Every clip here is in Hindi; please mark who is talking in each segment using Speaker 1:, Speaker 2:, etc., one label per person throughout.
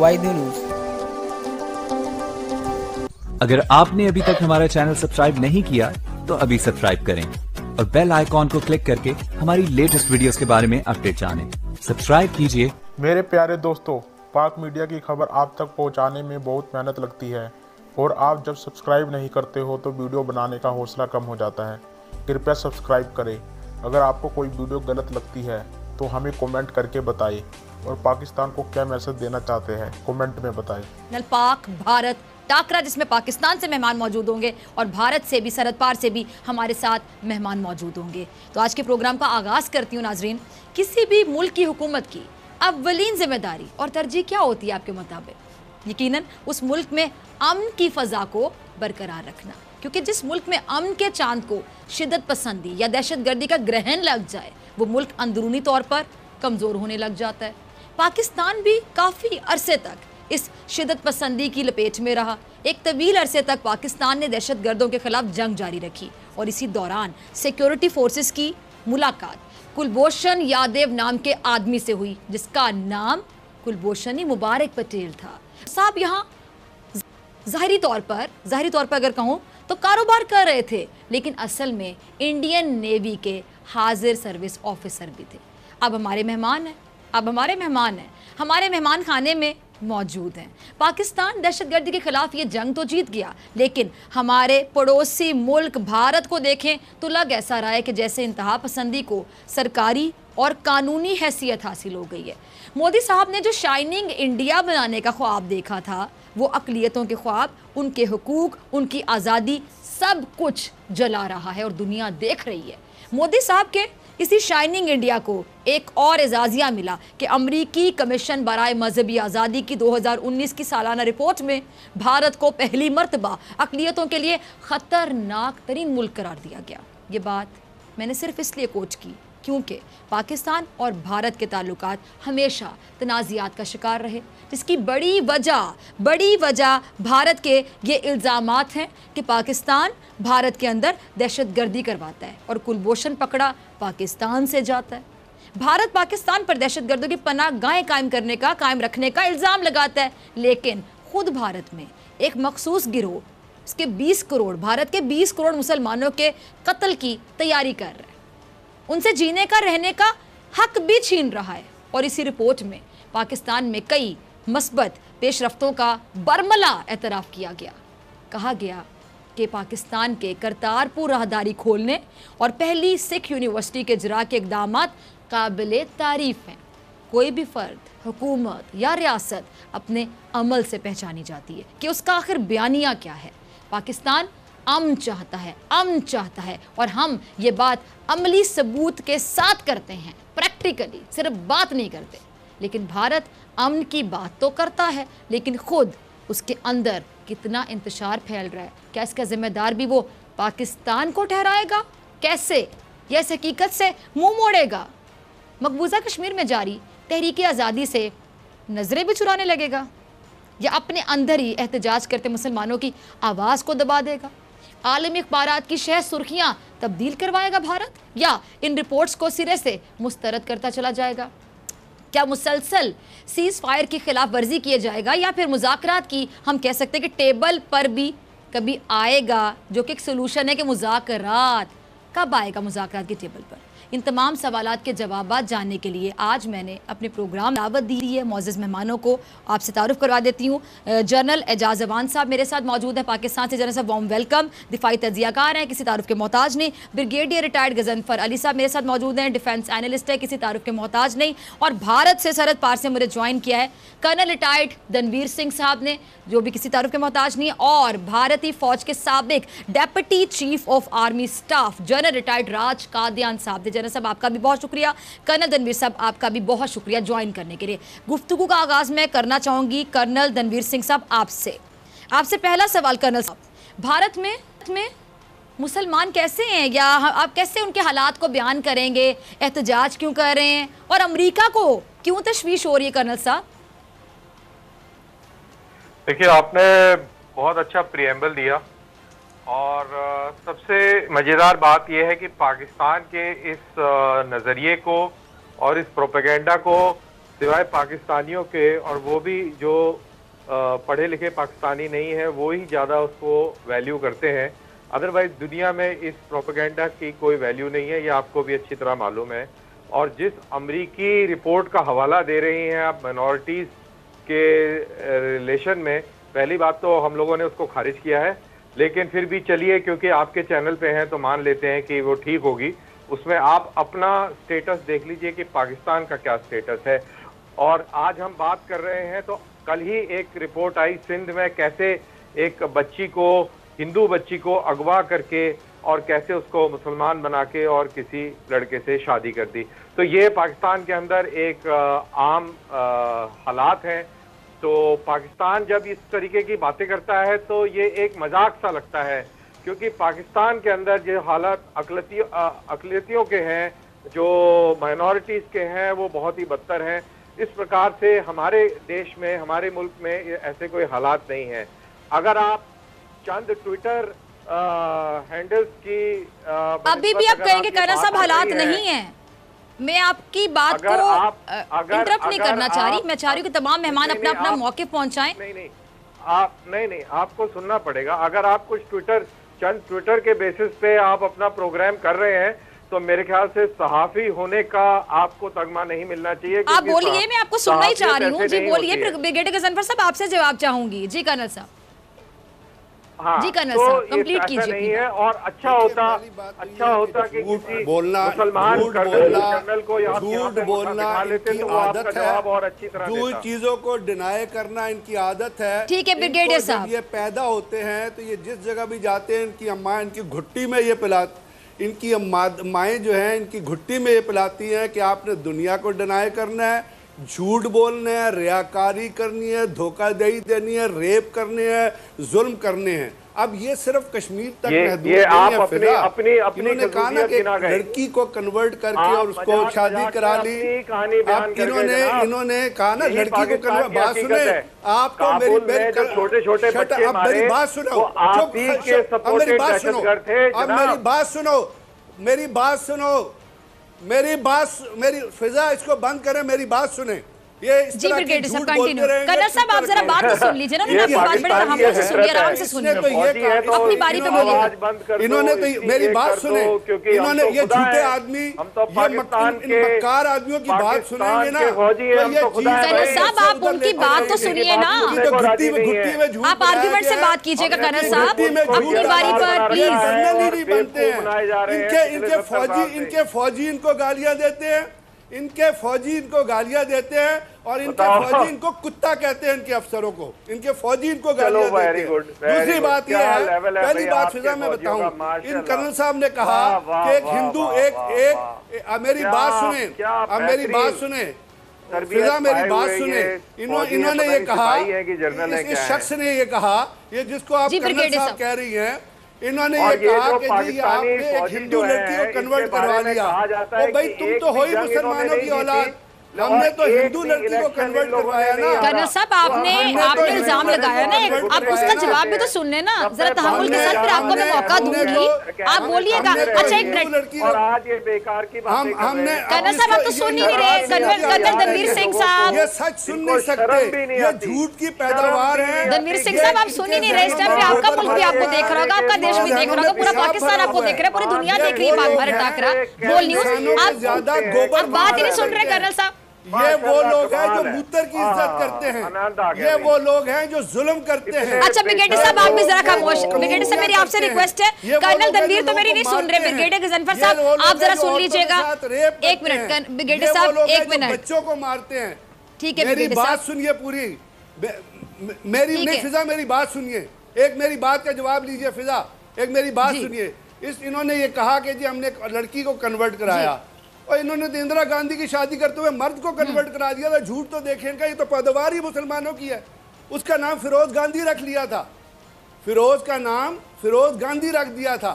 Speaker 1: वाहिद न्यूज़
Speaker 2: अगर आपने अभी तक हमारा चैनल सब्सक्राइब नहीं किया तो अभी सब्सक्राइब करें और बेल आइकॉन को क्लिक करके हमारी लेटेस्ट वीडियोस के बारे में अपडेट जानें। सब्सक्राइब कीजिए।
Speaker 3: मेरे प्यारे दोस्तों पाक मीडिया की खबर आप तक पहुँचाने में बहुत मेहनत लगती है और आप जब सब्सक्राइब नहीं करते हो तो वीडियो बनाने का हौसला कम हो जाता है। कृपया सब्सक्राइब करें। अगर आपको कोई वीडियो गलत लगती है तो हमें कमेंट करके बताएँ। और पाकिस्तान को क्या मैसेज देना चाहते हैं? कमेंट में बताएँ।
Speaker 4: नल पाक, भारत, टाकरा, जिसमें पाकिस्तान से मेहमान मौजूद होंगे और भारत से भी सरहद पार से भी हमारे साथ मेहमान मौजूद होंगे। तो आज के प्रोग्राम का आगाज़ करती हूँ नाजरीन। किसी भी मुल्क की हुकूमत की अव्वलीन ज़िम्मेदारी और तरजीह क्या होती है आपके मुताबिक? यकीनन उस मुल्क में अमन की फ़ज़ा को बरकरार रखना। क्योंकि जिस मुल्क में अमन के चाँद को शिदत पसंदी या दहशत गर्दी का ग्रहण लग जाए, वो मुल्क अंदरूनी तौर पर कमज़ोर होने लग जाता है। पाकिस्तान भी काफ़ी अरसे तक इस शिदत पसंदी की लपेट में रहा। एक तवील अरसे तक पाकिस्तान ने दहशत गर्दों के खिलाफ जंग जारी रखी और इसी दौरान सिक्योरिटी फोर्सेस की मुलाकात कुलभूषण यादव नाम के आदमी से हुई, जिसका नाम कुलभूषण मुबारक पटेल था। साहब यहाँ जाहरी तौर पर, जाहरी तौर पर अगर कहूँ तो कारोबार कर रहे थे, लेकिन असल में इंडियन नेवी के हाजिर सर्विस ऑफिसर भी थे। अब हमारे मेहमान हैं। अब हमारे मेहमान हैं। हमारे मेहमान खाने में मौजूद हैं। पाकिस्तान दहशतगर्दी के खिलाफ ये जंग तो जीत गया, लेकिन हमारे पड़ोसी मुल्क भारत को देखें तो लग ऐसा रहा है कि जैसे इंतहा पसंदी को सरकारी और कानूनी हैसियत हासिल हो गई है। मोदी साहब ने जो शाइनिंग इंडिया बनाने का ख्वाब देखा था, वो अकलीतों के ख्वाब, उनके हकूक़, उनकी आज़ादी सब कुछ जला रहा है और दुनिया देख रही है। मोदी साहब के इसी शाइनिंग इंडिया को एक और एजाज़िया मिला कि अमरीकी कमीशन बरए मजहबी आज़ादी की 2019 की सालाना रिपोर्ट में भारत को पहली मरतबा अकलीतों के लिए ख़तरनाक तरीन मुल्क करार दिया गया। ये बात मैंने सिर्फ़ इसलिए कोच की क्योंकि पाकिस्तान और भारत के ताल्लुक हमेशा तनाज़ात का शिकार रहे, जिसकी बड़ी वजह बड़ी वजह भारत के ये इल्ज़ाम हैं कि पाकिस्तान भारत के अंदर दहशत गर्दी करवाता है और कुलभूषण पकड़ा पाकिस्तान से जाता है। भारत पाकिस्तान पर दहशत गर्दों की पनाह गाहें कायम करने का, कायम रखने का इल्ज़ाम लगाता है, लेकिन खुद भारत में एक मखसूस गिरोह इसके 20 करोड़, भारत के 20 करोड़ मुसलमानों के कत्ल की तैयारी कर रहा है। उनसे जीने का, रहने का हक भी छीन रहा है। और इसी रिपोर्ट में पाकिस्तान में कई मस्बत, पेशरफ्तों का बरमला एतराफ़ किया गया। कहा गया कि पाकिस्तान के करतारपुर राहदारी खोलने और पहली सिख यूनिवर्सिटी के जरा के इकदाम काबिल तारीफ़ हैं। कोई भी फ़र्द, हुकूमत या रियासत अपने अमल से पहचानी जाती है कि उसका आखिर बयानिया क्या है। पाकिस्तान अमन चाहता है, अम चाहता है। और हम ये बात अमली सबूत के साथ करते हैं प्रैक्टिकली सिर्फ़ बात नहीं करते। लेकिन भारत अमन की बात तो करता है, लेकिन खुद उसके अंदर कितना इंतशार फैल रहा है। क्या इसका जिम्मेदार भी वो पाकिस्तान को ठहराएगा? कैसे? यह हकीकत से मुँह मोड़ेगा? मकबूजा कश्मीर में जारी, तहरीक आज़ादी से नज़रें भी चुराने लगेगा। या अपने अंदर ही एहतजाज करते मुसलमानों की आवाज़ को दबा देगा? आलमी अखबार की शह सुर्खियाँ तब्दील करवाएगा भारत? या इन रिपोर्ट्स को सिरे से मुस्तरद करता चला जाएगा? क्या मुसलसल सीज फायर की खिलाफ वर्जी किया जाएगा? या फिर मुजाकर की, हम कह सकते हैं कि टेबल पर भी कभी आएगा, जो कि एक सोलूशन है कि मुजाकर कब आएगा मुजाकर की टेबल पर? इन तमाम सवाल के जवाब जानने के लिए आज मैंने अपने प्रोग्राम दावत दी है। मोज़ मेहमानों को आपसे तारुफ करवा देती हूँ। जनरल एजाज अवान साहब मेरे साथ मौजूद हैं। पाकिस्तान से जनरल साहब वॉम वेलकम दिफाई तजियाकार हैं, किसी तारुफ के मोहताज नहीं। ब्रिगेडियर रिटायर्ड गजनफर अली साहब मेरे साथ मौजूद हैं। डिफेंस एनालिस्ट है, किसी तारुफ के मोहताज नहीं। और भारत से सरहद पार से मुझे ज्वाइन किया है कर्नल रिटायर्ड दनवीर सिंह साहब ने, जो भी किसी तारुफ के मोहताज नहीं। और भारतीय फौज के सबक deputy chief of army staff general retired Raj Kadian साहब थे जनरल साहब आपका भी बहुत शुक्रिया। कर्नल धनवीर साहब, आपका भी बहुत शुक्रिया ज्वाइन करने के लिए। गुफ्तु का आगाज़ मैं करना चाहूँगी कर्नल धनवीर सिंह साहब आपसे। आपसे पहला सवाल, कर्नल साहब, भारत में में मुसलमान कैसे हैं? या आप कैसे उनके हालात को बयान करेंगे? एहतजाज क्यों कर रहे हैं? और अमेरिका को क्यों तशवीश हो रही है, कर्नल साहब?
Speaker 5: देखिए, आपने बहुत अच्छा प्रियम्बल दिया। और सबसे मज़ेदार बात यह है कि पाकिस्तान के इस नज़रिए को और इस प्रोपेगेंडा को सिवाय पाकिस्तानियों के और वो भी जो पढ़े लिखे पाकिस्तानी नहीं है, वो ही ज़्यादा उसको वैल्यू करते हैं। अदरवाइज़ दुनिया में इस प्रोपेगेंडा की कोई वैल्यू नहीं है, ये आपको भी अच्छी तरह मालूम है। और जिस अमरीकी रिपोर्ट का हवाला दे रही हैं आप माइनॉरिटीज़ के रिलेशन में, पहली बात तो हम लोगों ने उसको खारिज किया है। लेकिन फिर भी चलिए, क्योंकि आपके चैनल पे हैं तो मान लेते हैं कि वो ठीक होगी। उसमें आप अपना स्टेटस देख लीजिए कि पाकिस्तान का क्या स्टेटस है। और आज हम बात कर रहे हैं तो कल ही एक रिपोर्ट आई सिंध में, कैसे एक बच्ची को, हिंदू बच्ची को अगवा करके और कैसे उसको मुसलमान बना के और किसी लड़के से शादी कर दी। तो ये पाकिस्तान के अंदर एक आम हालात हैं। तो पाकिस्तान जब इस तरीके की बातें करता है तो ये एक मज़ाक सा लगता है क्योंकि पाकिस्तान के अंदर जो हालात अकलती अकलियतियों के हैं जो माइनॉरिटीज के हैं वो बहुत ही बदतर हैं। इस प्रकार से हमारे देश में हमारे मुल्क में ऐसे कोई हालात नहीं हैं। अगर आप चंद ट्विटर हैंडल्स की
Speaker 4: अभी भी आप कहेंगे साहब हालात
Speaker 5: है,
Speaker 4: नहीं है। मैं आपकी बात
Speaker 5: अगर
Speaker 4: को
Speaker 5: आप- अगर-
Speaker 4: इंटरप्ट नहीं करना चाह रही। मैं चाह रही हूँ कि तमाम मेहमान अपना अपना मौके पहुंचाएँ।
Speaker 5: नहीं नहीं आप नहीं नहीं आपको सुनना पड़ेगा। अगर आप कुछ ट्विटर चंद ट्विटर के बेसिस पे आप अपना प्रोग्राम कर रहे हैं तो मेरे ख्याल से सहाफी होने का आपको तगमा नहीं मिलना चाहिए
Speaker 4: आप बोलिए मैं आपको सुनना ही चाह रही हूँ। जी बोलिए ब्रिगेडियर गजनफर साहब आपसे जवाब चाहूँगी। जी कर्नल साहब।
Speaker 5: हाँ,
Speaker 4: जी, कर्नल
Speaker 5: तो ऐसा
Speaker 4: कीजिए।
Speaker 5: नहीं है और अच्छा होता
Speaker 1: तो
Speaker 5: अच्छा होता
Speaker 1: कि
Speaker 5: किसी
Speaker 1: बोलना
Speaker 5: मुसलमान
Speaker 1: झूठ
Speaker 5: कर्नल
Speaker 1: बोलना
Speaker 5: को
Speaker 1: झूठ बोलना
Speaker 5: लेते
Speaker 1: इनकी
Speaker 5: तो
Speaker 1: आदत
Speaker 5: जवाब और अच्छी तरह
Speaker 1: जो चीज़ों को डिनाई करना इनकी आदत है
Speaker 4: ठीक है, ब्रिगेडियर साहब।
Speaker 1: ये पैदा होते हैं तो ये जिस जगह भी जाते हैं इनकी अम्मा इनकी घुट्टी में ये पिला इनकी माएँ जो हैं इनकी घुट्टी में ये पिलाती हैं कि आपने दुनिया को डिनाई करना है झूठ बोलने है रियाकारी करनी है धोखाधड़ी देनी है रेप करने हैं जुल्म करने हैं। अब ये सिर्फ़ कश्मीर तक
Speaker 5: ये-
Speaker 1: महदूद
Speaker 5: ये
Speaker 1: नहीं
Speaker 5: आप
Speaker 1: है
Speaker 5: अपनी-। अपनी- अपनी
Speaker 1: इन्होंने कहा ना कि। लड़की को कन्वर्ट करके और उसको शादी करा ली। अब इन्होंने इन्होंने कहा ना लड़की को कन्वर्ट बात सुने। आपको मेरी
Speaker 5: काबुल
Speaker 1: मेरी Shut up,
Speaker 5: बच्चे
Speaker 1: अब मेरी बात सुनो।
Speaker 5: आप
Speaker 1: अब मेरी बात सुनो। अब मेरी बात सुनो। मेरी बात सुनो। मेरी बात मेरी फिजा इसको बंद करें मेरी बात सुने।
Speaker 4: जी ब्रिगेडियर साहब कंटिन्यू कर्नल साहब आप जरा बात तो सुन लीजिए ना
Speaker 5: ये
Speaker 4: उन्होंने आपकी बात बड़े से सुनिए आराम से सुनिए
Speaker 1: तो
Speaker 5: तो
Speaker 4: अपनी बारी पे बोलिए।
Speaker 1: इन्होंने तो मेरी बात सुने। इन्होंने ये झूठे आदमी
Speaker 5: तो
Speaker 1: ये मक्कार आदमियों की बात सुनेंगे ना।
Speaker 5: हैं, तो हैं
Speaker 4: कर्नल साहब आप उनकी बात तो सुनिए ना। आप
Speaker 1: बनाया
Speaker 4: आर्गुमेंट से बात कीजिएगा कर्नल साहब। अपनी बारी पर प्लीज़
Speaker 1: इनके इनके फौजी इनके फौजी इनको गालियाँ देते हैं इनके फौजी इनको गालियाँ देते हैं और इनके फौजी इनको कुत्ता कहते हैं इनके अफसरों को। इनके फौजी इनको गालियाँ देते हैं। दूसरी बात यह है पहली बात फिजा मैं बताऊँ इन कर्नल साहब ने कहा कि एक हिंदू एक एक मेरी बात सुने अब मेरी बात सुने। फिजा मेरी बात सुने। इन्होंने ये कहा इस, शख्स ने ये कहा ये जिसको आप कर्नल साहब। कह रही हैं इन्होंने ये कहा कि जी आपने एक हिंदू लड़की को कन्वर्ट करवा लिया।
Speaker 5: है
Speaker 1: भाई तुम तो हो ही मुसलमानों की औलाद।
Speaker 5: और
Speaker 1: हमने तो हिंदू लड़की को कन्वर्ट करवाया
Speaker 5: ना।
Speaker 4: कर्नल साहब आपने
Speaker 1: तो
Speaker 4: आपने इल्ज़ाम लगाया ना आप उसका जवाब भी। तो सुनने ना जरा तहमुल के साथ फिर आपको मैं मौका दूँगी।
Speaker 1: तो-
Speaker 4: आप बोलिएगा।
Speaker 1: तो
Speaker 4: अच्छा एक मिनट।
Speaker 1: लड़की
Speaker 5: और
Speaker 1: को
Speaker 5: आज ये बेकार की बातें
Speaker 1: हम हमने
Speaker 5: हैं।
Speaker 4: कर्नल साहब आप तो सुन ही नहीं रहे। कर्नल कर्नल धनवीर सिंह साहब
Speaker 1: ये सच सुन नहीं सकते। ये झूठ की पैदावार है।
Speaker 5: आती।
Speaker 4: सिंह साहब आप सुन ही नहीं रहे। इस टाइम पे आपका मुल्क भी आपको देख रहा होगा आपका देश भी देख रहा होगा। पूरा पाकिस्तान आपको देख रहा है। पूरी दुनिया देख रही है बात भारत टाकरा बोल न्यूज़। आप
Speaker 1: ज़्यादा गोबर
Speaker 4: आप बात ही नहीं सुन रहे कर्नल साहब
Speaker 1: ये वो लोग हैं जो। मूत्र की इज़्ज़त करते हैं। ये वो लोग हैं जो जुल्म करते हैं।
Speaker 4: अच्छा ब्रिगेडियर साहब आप भी जरा खामोश ब्रिगेडियर साहब मेरी आपसे रिक्वेस्ट है। कर्नल
Speaker 1: जो
Speaker 4: तो मेरी नहीं सुन रहे ब्रिगेडियर गजनफर साहब आप जरा सुन लीजिएगा। एक मिनट। ब्रिगेडियर साहब एक मिनट।
Speaker 1: बच्चों को मारते हैं।
Speaker 4: ठीक है
Speaker 1: मेरी बात सुनिए पूरी। मेरी। फिजा मेरी बात सुनिए। एक मेरी बात का जवाब लीजिए फिजा। एक मेरी बात सुनिए। इस इन्होंने ये कहा कि जी हमने लड़की को कन्वर्ट कराया। और इन्होंने तो इंदिरा गांधी की शादी करते हुए मर्द को कन्वर्ट करा दिया था झूठ तो देखें इनका ये तो पैदावार ही मुसलमानों की है। उसका नाम फिरोज गांधी रख लिया था। फिरोज का नाम फिरोज गांधी रख दिया था।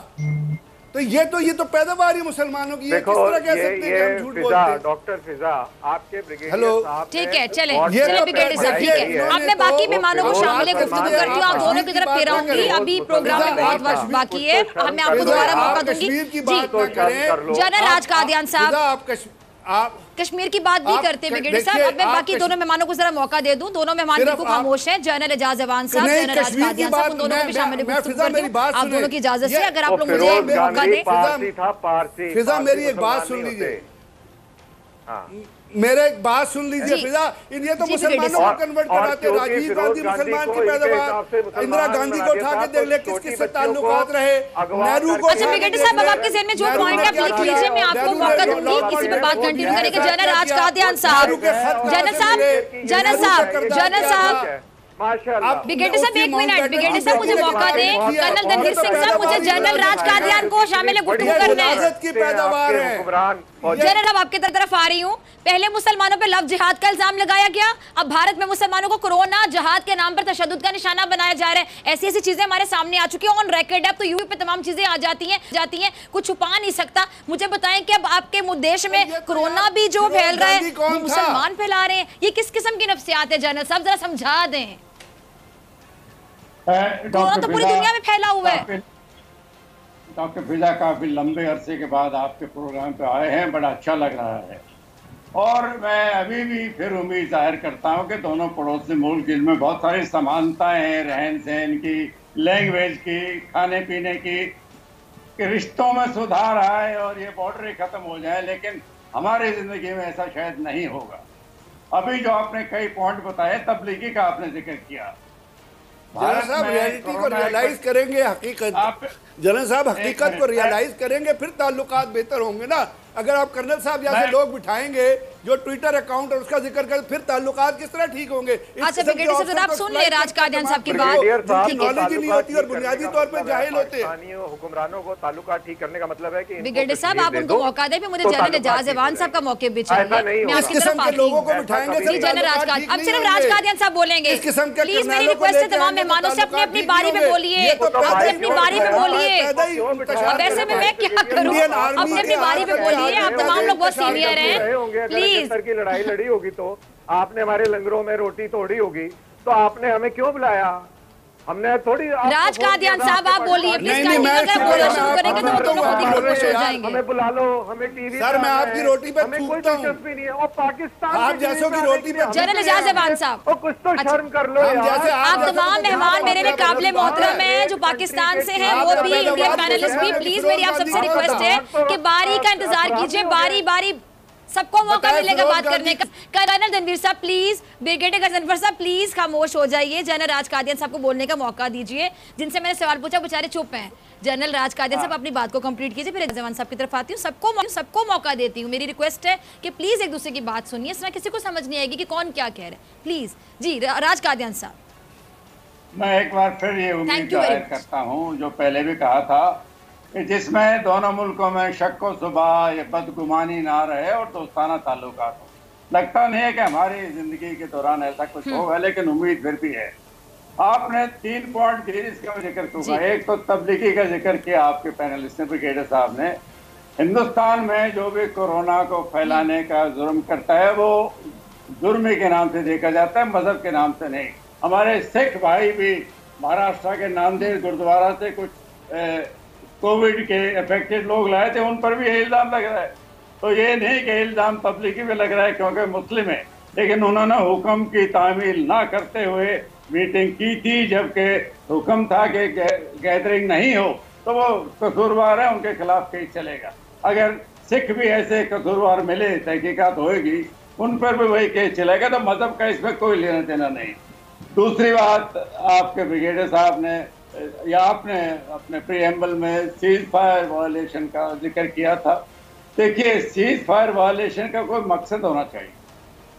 Speaker 1: तो ये तो ये तो पैदावार ही मुसलमानों की ये किस तरह कह सकते हैं हम झूठ बोलते हैं?
Speaker 5: डॉक्टर फिजा आपके ब्रिगेडियर
Speaker 1: हेलो।
Speaker 4: ठीक है चले चले
Speaker 1: तो
Speaker 4: ब्रिगेडियर साहब ठीक है। अब मैं
Speaker 1: तो-
Speaker 4: बाकी मेहमानों को शामिल
Speaker 1: है
Speaker 4: गुफ्तगू
Speaker 1: करती हूँ
Speaker 4: आप दोनों की तरफ़ फिर आऊँगी अभी प्रोग्राम में बहुत वक्त बाकी है
Speaker 5: हमें
Speaker 4: मैं आपको दोबारा मौका दूँगी। जी
Speaker 5: तो।
Speaker 4: जनरल राज कादियान साहब।
Speaker 1: फिजा, आप कश्मीर
Speaker 4: की बात भी करते हैं ब्रिगेडियर साहब। अब मैं बाकी दोनों मेहमानों को जरा मौका दे दूँ। दोनों मेहमान बिल्कुल खामोश हैं। जनरल एजाज अवान साहब जनरल राज
Speaker 1: कश्मीर की
Speaker 4: साहब उन
Speaker 1: बात-
Speaker 4: दोनों को भी शामिल हूँ। आप दोनों की इजाज़त से अगर आप लोग मुझे मौका दें।
Speaker 1: फिजा, मेरी एक बात सुन लीजिए। मेरे एक बात सुन लीजिए फिजा इन ये तो मुसलमानों को कन्वर्ट कराते राजीव गांधी मुसलमान
Speaker 5: की
Speaker 1: पैदावार इंदिरा गांधी को उठा के देख ले किस किस से ताल्लुकात रहे। नेहरू को
Speaker 4: अच्छा ब्रिगेडियर साहब अब आपके जहन में जो पॉइंट है आप
Speaker 1: लिख
Speaker 4: लीजिए मैं आपको मौका दूँगी किसी पे बात कंटिन्यू करेंगे जनरल राज कादियान साहब। जनरल साहब जनरल साहब जनरल साहब ब्रिगेडियर साहब एक मिनट ब्रिगेडियर साहब मुझे मौका दें। कर्नल सिंह साहब मुझे जनरल राज कादियान को शामिल करना। है।
Speaker 1: है
Speaker 4: जनरल अब आपकी तरफ़ आ रही हूँ। पहले मुसलमानों पे लव जिहाद का इल्ज़ाम लगाया गया। अब भारत में मुसलमानों को कोरोना जहाद के नाम पर तशद का निशाना बनाया जा रहा है। ऐसी ऐसी चीज़ें हमारे सामने आ चुकी है। ऑन रिकॉर्ड अब तो यूपी पे तमाम चीज़ें आ जाती हैं जाती हैं। कुछ छुपा नहीं सकता। मुझे बताएँ कि अब आपके देश में
Speaker 1: तो
Speaker 4: कोरोना भी जो फैल रहा है? मुसलमान फैला रहे हैं। ये किस किस्म की नफ्सियात है जनरल? साहब जरा समझा दें। कोरोना तो पूरी दुनिया में फैला हुआ है।
Speaker 6: डॉक्टर फिजा काफ़ी लंबे अरसे के बाद आपके प्रोग्राम पे आए हैं बड़ा अच्छा लग रहा है। और मैं अभी भी फिर उम्मीद ज़ाहिर करता हूँ कि दोनों पड़ोसी मुल्क जिनमें बहुत सारी समानताएँ हैं रहन सहन की लैंग्वेज की खाने पीने की रिश्तों में सुधार आए और ये बॉर्डर खत्म हो जाए लेकिन हमारी ज़िंदगी में ऐसा शायद नहीं होगा। अभी जो आपने कई पॉइंट बताए तबलीगी का आपने ज़िक्र किया।
Speaker 1: जनरल साहब रियलिटी को रियलाइज़ करेंगे हकीकत। जनरल साहब हकीकत को रियलाइज़ करेंगे फिर ताल्लुकात बेहतर होंगे ना। अगर आप कर्नल साहब जैसे
Speaker 6: मैं-
Speaker 1: लोग बिठाएँगे जो ट्विटर अकाउंट और उसका ज़िक्र कर फिर ताल्लुकात किस तरह ठीक होंगे?
Speaker 4: अच्छा, ब्रिगेडियर साहब, आप सुन ले राज कादियान साहब की बात।
Speaker 1: लोग
Speaker 5: ब्रिगेडियर साहब
Speaker 1: जिनकी
Speaker 5: को
Speaker 1: नॉलेज ही नहीं होती और बुनियादी तौर पर जाहिल होते हैं।
Speaker 5: हुक्मरानों को ताल्लुकात ठीक करने का मतलब है कि
Speaker 4: ब्रिगेडियर साहब आप उनको मौका दें मुझे
Speaker 5: तो
Speaker 4: जनरल एजाज साहब का मौके भी
Speaker 5: ऐसा
Speaker 4: चाहिए मैं
Speaker 1: लोगों को बिठाएँगे तो
Speaker 4: जनरल
Speaker 1: ताल्लुकात
Speaker 4: राज अब सिर्फ़ राज कादियान साहब बोलेंगे। प्लीज़ मेरी रिक्वेस्ट है तमाम
Speaker 1: तो
Speaker 4: मेहमानों से अपनी अपनी
Speaker 1: ठीक
Speaker 4: बारी में बोलिए।
Speaker 1: तो
Speaker 4: अपनी अपनी बारी में बोलिए। अब ऐसे में मैं क्या करूँ? अपनी अपनी बारी पे
Speaker 1: आगे
Speaker 4: बोलिए आप तमाम लोग बहुत सीनियर हैं। प्लीज़
Speaker 5: सर की लड़ाई लड़ी होगी तो आपने हमारे लंगरों में रोटी तोड़ी होगी तो आपने हमें क्यों बुलाया? हमने थोड़ी
Speaker 4: राज कादियान साहब आप बोलिए प्लीज़
Speaker 1: नहीं, नहीं,
Speaker 4: बोलना शुरू करेंगे तो दोनों खुद ही
Speaker 1: बोल
Speaker 4: खुश
Speaker 1: हो
Speaker 4: जाएँगे
Speaker 5: हमें बुला लो हमें टीवी
Speaker 1: सर, मैं आपकी रोटी पे थूकता हूँ।
Speaker 5: नहीं है और पाकिस्तान
Speaker 1: आप जैसों की रोटी पे
Speaker 4: जनरल एजाज जवान साहब
Speaker 5: ओ कुछ तो
Speaker 4: अच्छा।
Speaker 5: शर्म कर लो यार
Speaker 1: जैसे
Speaker 4: आप तमाम मेहमान मेरे लिए काबिले मोहतरम
Speaker 1: हैं
Speaker 4: जो पाकिस्तान से हैं वो भी इंडियन पैनलिस्ट भी प्लीज़ मेरी आप सबसे रिक्वेस्ट है कि बारी का इंतज़ार कीजिए बारी। बारी सबको मौका मिलेगा बात करने का। कर्नल रणवीर साहब प्लीज़ ब्रिगेडियर गजनफर साहब प्लीज़ खामोश हो जाइए। जनरल राज कादियान साहब को बोलने का मौका दीजिए। जिनसे मैंने सवाल पूछा बेचारे चुप हैं। जनरल राज कादियान साहब अपनी बात को कंप्लीट कीजिए फिर जवान साहब की तरफ़ आती हूँ। सबको सबको मौका देती हूँ। मेरी रिक्वेस्ट है कि प्लीज़ एक दूसरे की बात सुनिए। इस तरह किसी को समझ नहीं आएगी कि कौन क्या कह रहे हैं। प्लीज़ जी राज कादियान साहब।
Speaker 6: मैं एक बार फिर ये उम्मीद ज़ाहिर करता हूँ जो पहले भी कहा था जिसमें दोनों मुल्कों में शक व सुबह या बदगुमानी ना रहे और दोस्ताना ताल्लुकात हो। लगता नहीं है कि हमारी ज़िंदगी के दौरान ऐसा कुछ होगा लेकिन उम्मीद फिर भी है। आपने तीन पॉइंट इसका ज़िक्र करूँगा एक तो तबलीगी का ज़िक्र किया आपके पैनलिस्ट ने ब्रिगेडियर साहब ने। हिंदुस्तान में जो भी कोरोना को फैलाने का जुर्म करता है वो जुर्मी के नाम से देखा जाता है मज़हब के नाम से नहीं। हमारे सिख भाई भी महाराष्ट्र के नांदेड़ गुरुद्वारा से कुछ कोविड के अफेक्टेड लोग लाए थे, उन पर भी ये इल्ज़ाम लग रहा है। तो ये नहीं कि इल्ज़ाम तबलीगी में लग रहा है, क्योंकि मुस्लिम है। लेकिन उन्होंने हुक्म की तामील ना करते हुए मीटिंग की थी, जबकि हुक्म था कि गैदरिंग नहीं हो तो वो कसूरवार है, उनके खिलाफ केस चलेगा। अगर सिख भी ऐसे कसूरवार मिले, तहकीकत होएगी, उन पर भी वही केस चलेगा तो मज़हब का इसमें कोई लेना देना नहीं। दूसरी बात, आपके ब्रिगेडियर साहब ने या आपने अपने प्रीएम्बल में सीज फायर वायलेशन का ज़िक्र किया था। देखिए सीज फायर वायलेशन का कोई मकसद होना चाहिए।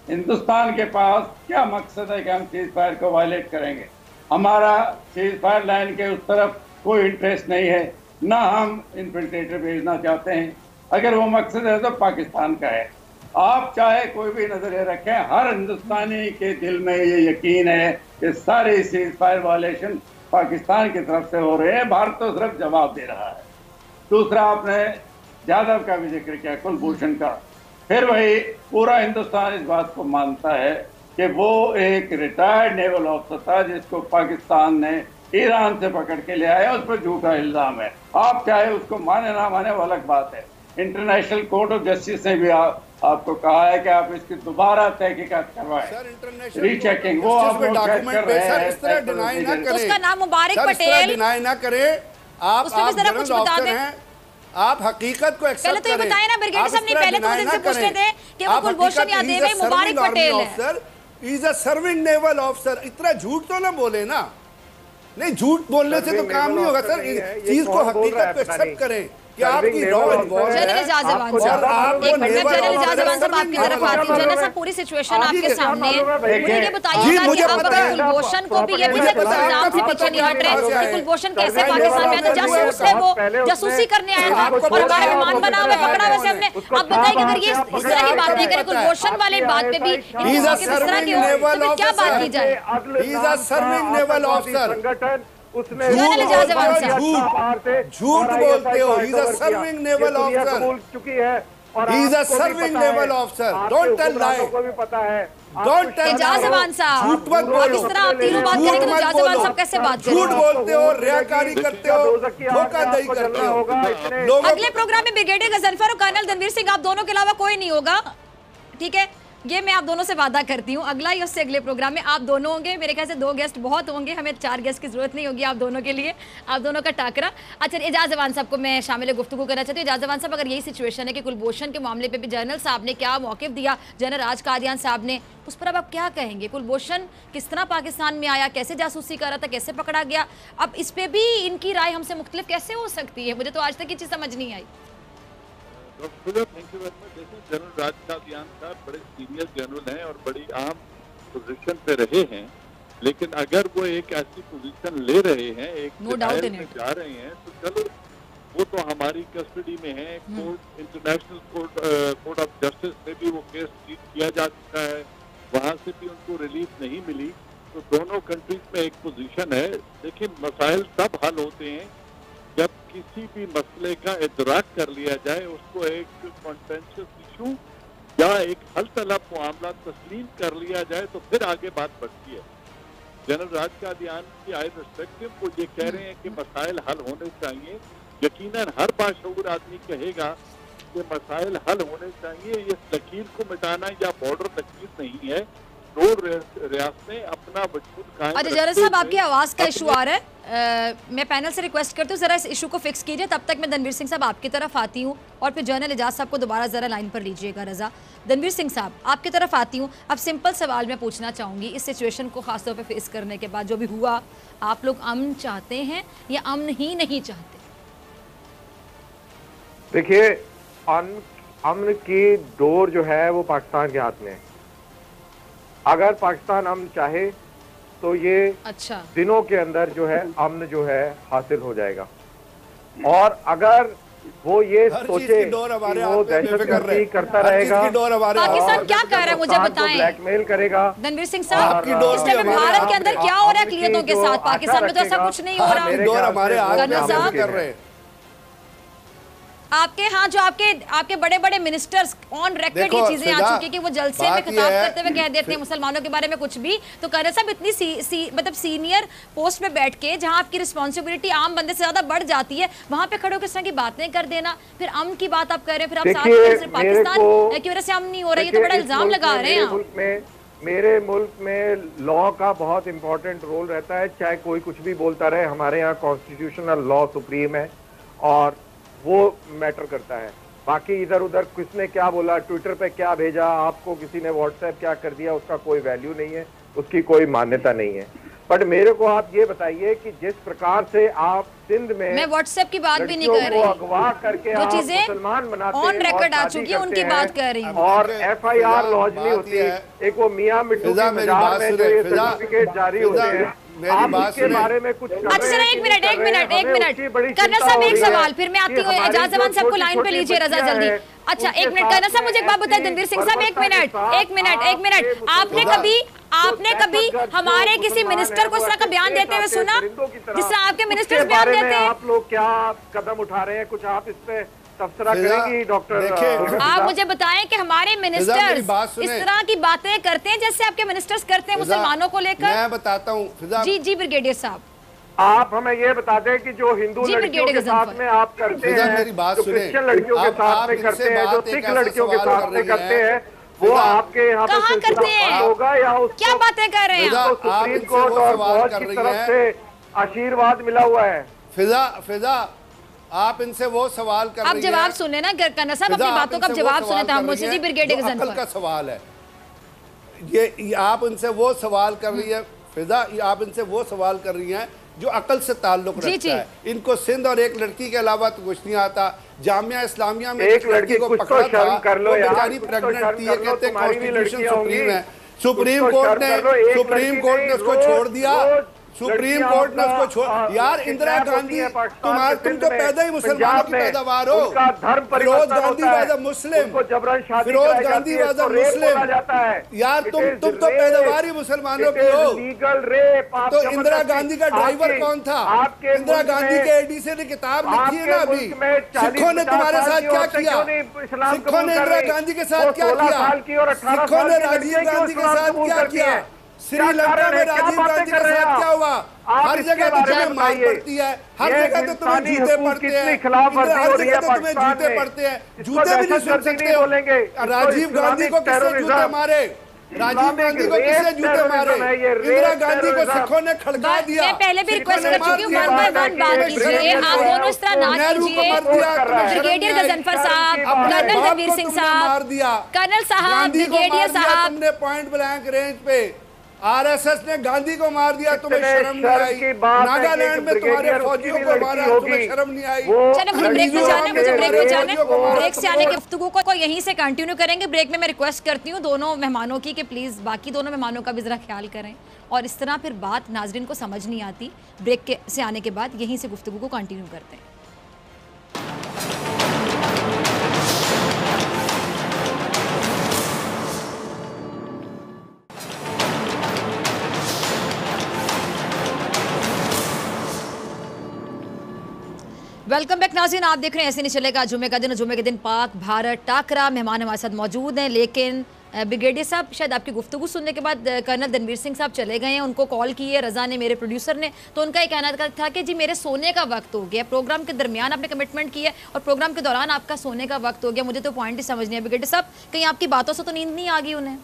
Speaker 6: हिंदुस्तान के पास क्या मकसद है कि हम सीज फायर को वायलेट करेंगे? हमारा सीज फायर लाइन के उस तरफ़ कोई इंटरेस्ट नहीं है। ना हम इन्फिल्ट्रेटर भेजना चाहते हैं। अगर वो मकसद है तो पाकिस्तान का है। आप चाहे कोई भी नज़रिए रखें, हर हिंदुस्तानी के दिल में ये यकीन है कि सारे सीज फायर वायलेशन पाकिस्तान की तरफ़ से हो रहे हैं, भारत तो सिर्फ़ जवाब दे रहा है। दूसरा आपने यादव का भी ज़िक्र किया, कुलभूषण का। फिर वही पूरा हिंदुस्तान इस बात को मानता है कि वो एक रिटायर्ड नेवल ऑफिसर था, जिसको पाकिस्तान ने ईरान से पकड़ के ले आया, उस पर झूठा इल्ज़ाम है। आप चाहे उसको माने ना माने वो अलग बात है। इंटरनेशनल कोर्ट ऑफ़ जस्टिस ने भी आपको कहा है कि आप इसकी दोबारा तहकीकात करवाएँ। रीचेकिंग वो आप
Speaker 1: डॉक्यूमेंट पे सर इस तरह डिनाई ना करें।
Speaker 4: उसका नाम मुबारक
Speaker 1: सर,
Speaker 4: पटेल।
Speaker 1: डिनाई ना करें। आप आप
Speaker 4: कुछ
Speaker 1: जनरल
Speaker 4: बता
Speaker 1: ऑफिसर
Speaker 4: दें।
Speaker 1: हैं आप हकीकत को
Speaker 4: पहले तो ये बताएँ ना, ब्रिगेडियर साहब ने पहले तो
Speaker 1: deny
Speaker 4: मुझे
Speaker 1: ना
Speaker 4: पूछते थे कि वो कुलभूषण यादव है, मुबारक पटेल है।
Speaker 1: he is a serving naval इतना झूठ तो ना बोले ना। नहीं झूठ बोलने से तो काम नहीं होगा सर इस चीज़ को हकीकत को एक्सेप्ट करें। कि नेवल ऑफिसर नेवल
Speaker 5: ऑफिसर
Speaker 4: पूरी सिचुएशन आपके सामने मुझे ये बताइएगा अब कुलभूषण को भी ये भी इल्ज़ाम से पीछे नहीं हट रहे कि कुलभूषण कैसे पाकिस्तान में
Speaker 1: नेवल
Speaker 4: जासूस है? वो जासूसी करने आया था
Speaker 1: आपको
Speaker 4: और हमारा मेहमान बना हुआ पकड़ा वैसे हमने अब बताइए अगर ये इस तरह की बात नहीं करें। कुलभूषण वाली बात पे भी हो तो क्या बात की जाए?
Speaker 5: अगले
Speaker 1: He is
Speaker 5: उसने
Speaker 1: झूठ बोलते हो, serving naval officer.
Speaker 5: कबूल चुकी है और
Speaker 1: He is a serving naval officer. Don't tell lie.
Speaker 5: को भी पता है.
Speaker 4: जवान साहब
Speaker 1: झूठ मत बोलो।
Speaker 4: इस तरह आप तीनों बात
Speaker 1: झूठ
Speaker 4: करेंगे तो
Speaker 1: मत
Speaker 4: एजाज जवान
Speaker 1: बोलो।
Speaker 4: साहब कैसे बात
Speaker 1: झूठ
Speaker 4: करेंगे?
Speaker 1: बोलते हो रियाकारी करते हो। धोखाधड़ी करते हो।
Speaker 4: अगले प्रोग्राम में ब्रिगेडियर गजनफर और कर्नल धनवीर सिंह आप दोनों के अलावा कोई नहीं होगा। ठीक है? ये मैं आप दोनों से वादा करती हूँ। अगला ही उससे अगले प्रोग्राम में आप दोनों होंगे। मेरे ख्याल से दो गेस्ट बहुत होंगे। हमें चार गेस्ट की ज़रूरत नहीं होगी आप दोनों के लिए। आप दोनों का टाकरा। अच्छा एजाज जवान साहब को मैं शामिल गुफ्तु करना चाहती हूँ। एजाज जवान साहब, अगर यही सिचुएशन है कि कुलभूषण के मामले पर भी जनरल साहब ने क्या मौके दिया? जनरल राज कादियान साहब ने। उस पर अब आप क्या कहेंगे? कुलभूषण किस तरह पाकिस्तान में आया? कैसे जासूसी कर रहा था? कैसे पकड़ा गया? अब इस पर भी इनकी राय हमसे मुख्तलिफ़ कैसे हो सकती है? मुझे तो आज तक ये चीज़ समझ नहीं आई।
Speaker 7: Doctor thank you very much देखिए जनरल राज कादियान साहब बड़े सीनियर जनरल हैं और बड़ी अहम पोजीशन पे रहे हैं। लेकिन अगर वो एक ऐसी पोजीशन ले रहे हैं एक
Speaker 4: No
Speaker 7: में जा रहे हैं तो चलो वो तो हमारी कस्टडी में है। Court international court court of justice में भी वो केस ट्रीट किया जा चुका है। वहाँ से भी उनको रिलीफ नहीं मिली। तो दोनों कंट्रीज़ में एक पोजीशन है। देखिए मसाइल तब हल होते हैं। जब किसी भी मसले का इतराक कर लिया जाए उसको एक कॉन्टेंशियस इशू या एक हल तलब मामला तस्लीम कर लिया जाए तो फिर आगे बात बढ़ती है। जनरल राज का ध्यान की आई रिस्पेक्टिव वो ये कह रहे हैं कि मसाइल हल होने चाहिए। यकीनन हर बाशूर आदमी कहेगा कि मसाइल हल होने चाहिए। ये लकीर को मिटाना या बॉर्डर लकीर नहीं है। दो रियासतें अपना वजूद कायम
Speaker 4: अच्छा
Speaker 7: रखते
Speaker 4: साहब आपकी आवाज़ का इशू आ रहा है। अ, मैं पैनल से रिक्वेस्ट करती हूँ ज़रा इस इशू को फिक्स कीजिए तब तक मैं धनवीर सिंह साहब आपकी तरफ़ आती हूँ। और फिर जनरल एजाज साहब को दोबारा ज़रा लाइन पर लीजिएगा रजा। धनवीर सिंह साहब आपकी तरफ़ आती हूँ। अब सिंपल सवाल मैं पूछना चाहूँगी इस सिचुएशन को खासतौर पर फेस करने के बाद जो भी हुआ आप लोग अमन चाहते हैं या अमन ही नहीं चाहते?
Speaker 5: देखिए अमन की डोर जो है वो पाकिस्तान के हाथ में है। अगर पाकिस्तान अमन चाहे तो ये
Speaker 4: अच्छा।
Speaker 5: दिनों के अंदर जो है अमन जो है हासिल हो जाएगा। और अगर वो ये सोचे
Speaker 1: की
Speaker 5: वो दहशतगर्दी
Speaker 1: रहे।
Speaker 5: करता रहेगा
Speaker 1: डोर हमारे
Speaker 4: पाकिस्तान क्या कर रहा है मुझे बताएँ?
Speaker 5: ब्लैकमेल करेगा।
Speaker 4: धनवीर सिंह साहब इस टाइम भारत के अंदर क्या हो रहा है
Speaker 5: आपकी
Speaker 4: अकलियतों के साथ? पाकिस्तान में तो ऐसा कुछ नहीं हो रहा।
Speaker 1: की
Speaker 4: आपके यहाँ जो आपके आपके बड़े बड़े मिनिस्टर्स ऑन रिकॉर्ड ये चीज़ें आ चुकी कि वो जलसे में खिताब करते हुए कह देते हैं मुसलमानों के बारे में कुछ भी। तो कर्नल साहब इतनी सी, सी, मतलब सीनियर पोस्ट में बैठ के जहाँ आपकी रिस्पॉन्सिबिलिटी आम बंदे से ज़्यादा बढ़ जाती है वहाँ पे खड़े होकर इस तरह की बातें कर देना फिर अमन की बात आप कर रहे हैं फिर आप साथ पाकिस्तान
Speaker 5: की
Speaker 4: वजह से अमन नहीं हो रहा है ये तो बड़ा इल्ज़ाम लगा रहे हैं
Speaker 5: मेरे
Speaker 4: आप।
Speaker 5: मुल्क में मेरे मुल्क में लॉ का बहुत इंपॉर्टेंट रोल रहता है चाहे कोई कुछ भी बोलता रहे हमारे यहाँ कॉन्स्टिट्यूशनल लॉ सुप्रीम है और वो मैटर करता है। बाकी इधर उधर किसने क्या बोला ट्विटर पे क्या भेजा आपको किसी ने व्हाट्सएप क्या कर दिया उसका कोई वैल्यू नहीं है उसकी कोई मान्यता नहीं है। बट मेरे को आप ये बताइए कि जिस प्रकार से आप सिंध में
Speaker 4: मैं व्हाट्सएप की बात भी नहीं कर रही।
Speaker 5: अगवा करके आप
Speaker 4: चीज़ें
Speaker 5: मुसलमान बनाते हैं
Speaker 4: record आ चुकी है, उनकी बात कर रही हूँ।
Speaker 5: और एफ़ आई आर लॉज नहीं होती।
Speaker 1: है-
Speaker 5: एक वो मियाँ मिट्टू में जो ये सर्टिफिकेट जारी होते हैं।
Speaker 1: मेरी बात।
Speaker 5: बारे में कुछ
Speaker 4: अच्छा एक मिनट एक? मिनट एक मिनट। कर्नल साहब एक सवाल फिर मैं
Speaker 5: कि
Speaker 4: आती हूँ एजाज
Speaker 5: जो
Speaker 4: जवान साहब को लाइन पे लीजिए रजा जल्दी। अच्छा एक मिनट कर्नल साहब मुझे एक बात बताएँ
Speaker 5: ऐसी
Speaker 4: सिंह साहब एक मिनट एक मिनट एक मिनट। आपने कभी आपने कभी हमारे किसी मिनिस्टर को इस तरह का बयान देते हुए सुना जिस तरह आपके
Speaker 5: उसके
Speaker 4: मिनिस्टर्स बयान देते हैं?
Speaker 5: आप लोग क्या कदम उठा रहे हैं? कुछ आप इस पे तबसरा
Speaker 1: फिजा,
Speaker 5: करेंगी डॉक्टर
Speaker 4: आप मुझे बताएँ कि हमारे
Speaker 1: मेरी
Speaker 4: मिनिस्टर्स इस तरह की बातें करते हैं जैसे आपके मिनिस्टर्स करते हैं मुसलमानों को लेकर
Speaker 1: मैं बताता हूँ
Speaker 4: जी जी ब्रिगेडियर साहब
Speaker 8: आप हमें ये बता दें कि जो हिंदू लड़कियों के साथ में आप करते हैं
Speaker 1: मेरी बात
Speaker 8: जो क्रिश्चियन लड़कियों के साथ में करते हैं जो सिख लड़कियों के साथ में करते
Speaker 1: हैं।
Speaker 8: वो आपके यहाँ
Speaker 4: कहाँ
Speaker 8: पर
Speaker 4: करते हैं?
Speaker 8: होगा या उसको
Speaker 4: क्या बातें कर रहे हैं आप?
Speaker 8: सुप्रीम कोर्ट और फौज की तरफ़ से आशीर्वाद मिला हुआ है
Speaker 1: फिजा फिजा आप इनसे वो सवाल कर
Speaker 4: आप
Speaker 1: रही
Speaker 4: जवाब सुने ना कर्नल साहब अपनी बातों का जवाब सुने थे
Speaker 1: रही
Speaker 4: जी ब्रिगेडियर
Speaker 1: अकल का सवाल है। ये, ये आप इनसे वो सवाल कर रही है। फिजा आप इनसे वो सवाल कर रही हैं जो अकल से ताल्लुक रखता
Speaker 4: जी।
Speaker 1: है। इनको सिंध और एक लड़की के अलावा तो कुछ नहीं आता। जामिया इस्लामिया में
Speaker 8: एक लड़की
Speaker 1: को
Speaker 8: तो
Speaker 1: पकड़ा था वो बेचारी
Speaker 8: कुछ तो
Speaker 1: प्रेग्नेंट थी। कहते हैं कॉन्स्टिट्यूशन सुप्रीम है। सुप्रीम
Speaker 8: तो
Speaker 1: कोर्ट ने सुप्रीम कोर्ट ने उसको छोड़ दिया। सुप्रीम कोर्ट ने उसको छोड़ यार इंदिरा गांधी तुम्हार तुम तो पैदा ही मुसलमानों की पैदावार हो।
Speaker 8: धर्म
Speaker 1: Feroze Gandhi was a Muslim Feroze Gandhi was a Muslim यार तुम तुम तो पैदावार ही मुसलमानों की हो। तो इंदिरा गांधी का ड्राइवर कौन था? इंदिरा गांधी के एडी से ने किताब लिखी है ना अभी?
Speaker 8: मुल्क में 40
Speaker 1: सिखों ने तुम्हारे साथ क्या किया? सिखों ने इंदिरा गांधी के साथ क्या किया?
Speaker 8: साल की और 18
Speaker 1: सिखों ने राजीव गांधी के साथ क्या किया? श्रीलंका में राजीव गांधी के साथ क्या हुआ? हर जगह तो तुम्हें मार पड़ती है। हर जगह तो तुम्हें जूते पड़ते हैं।
Speaker 8: खिलाफ
Speaker 1: हर जगह तो तुम्हें जूते पड़ते हैं। जूते भी नहीं सुन सकते हो। राजीव गांधी को
Speaker 8: इस्लामिक
Speaker 1: जूते मारे? राजीव गांधी को किससे जूते मारे? इंदिरा गांधी को सिखों ने खड़का दिया।
Speaker 4: मैं पहले भी रिक्वेस्ट कर चुकी हूँ
Speaker 1: दिया।
Speaker 4: वन बाय वन बात कीजिए। आप दोनों इस तरह ना कीजिए। ब्रिगेडियर गजनफर साहब कर्नल सिंह साहब
Speaker 1: दिया।
Speaker 4: कर्नल साहब ब्रिगेडियर साहब
Speaker 1: तुमने पॉइंट ब्लैंक रेंज पे आरएसएस ने गांधी को मार दिया तुम्हें शर्म नहीं आई।
Speaker 8: की बात है
Speaker 1: नागालैंड में तुम्हारे फौजियों को मारा तुम्हें शर्म नहीं आई।
Speaker 4: चलो मुझे ब्रेक में जाना है मुझे ब्रेक में जाना। है ब्रेक से आने के गुफ्तगू को, यहीं से कंटिन्यू करेंगे। ब्रेक में मैं रिक्वेस्ट करती हूँ दोनों मेहमानों की कि प्लीज़ बाकी दोनों मेहमानों का भी ज़रा ख्याल करें। और इस तरह फिर बात नाजरीन को समझ नहीं आती। ब्रेक के से आने के बाद यहीं से गुफ्तगू को कंटिन्यू करते हैं। वेलकम बैक नाजीन, आप देख रहे हैं ऐसे नहीं चलेगा, जुमे का दिन जुमे के दिन पाक, भारत, टाकरा, मेहमान हमारे साथ मौजूद हैं, लेकिन ब्रिगेडियर साहब, शायद आपकी गुफ्तगू सुनने के बाद कर्नल धनवीर सिंह साहब चले गए हैं, उनको कॉल की है, रजा ने, मेरे प्रोड्यूसर ने तो उनका ये कहना था- कि जी मेरे सोने का वक्त हो गया, प्रोग्राम के दरमियान आपने कमिटमेंट किया और प्रोग्राम के दौरान आपका सोने का वक्त हो गया, मुझे तो पॉइंट ही समझ नहीं है, ब्रिगेडियर साहब, कहीं आपकी बातों से तो नींद नहीं आ गई उन्हें?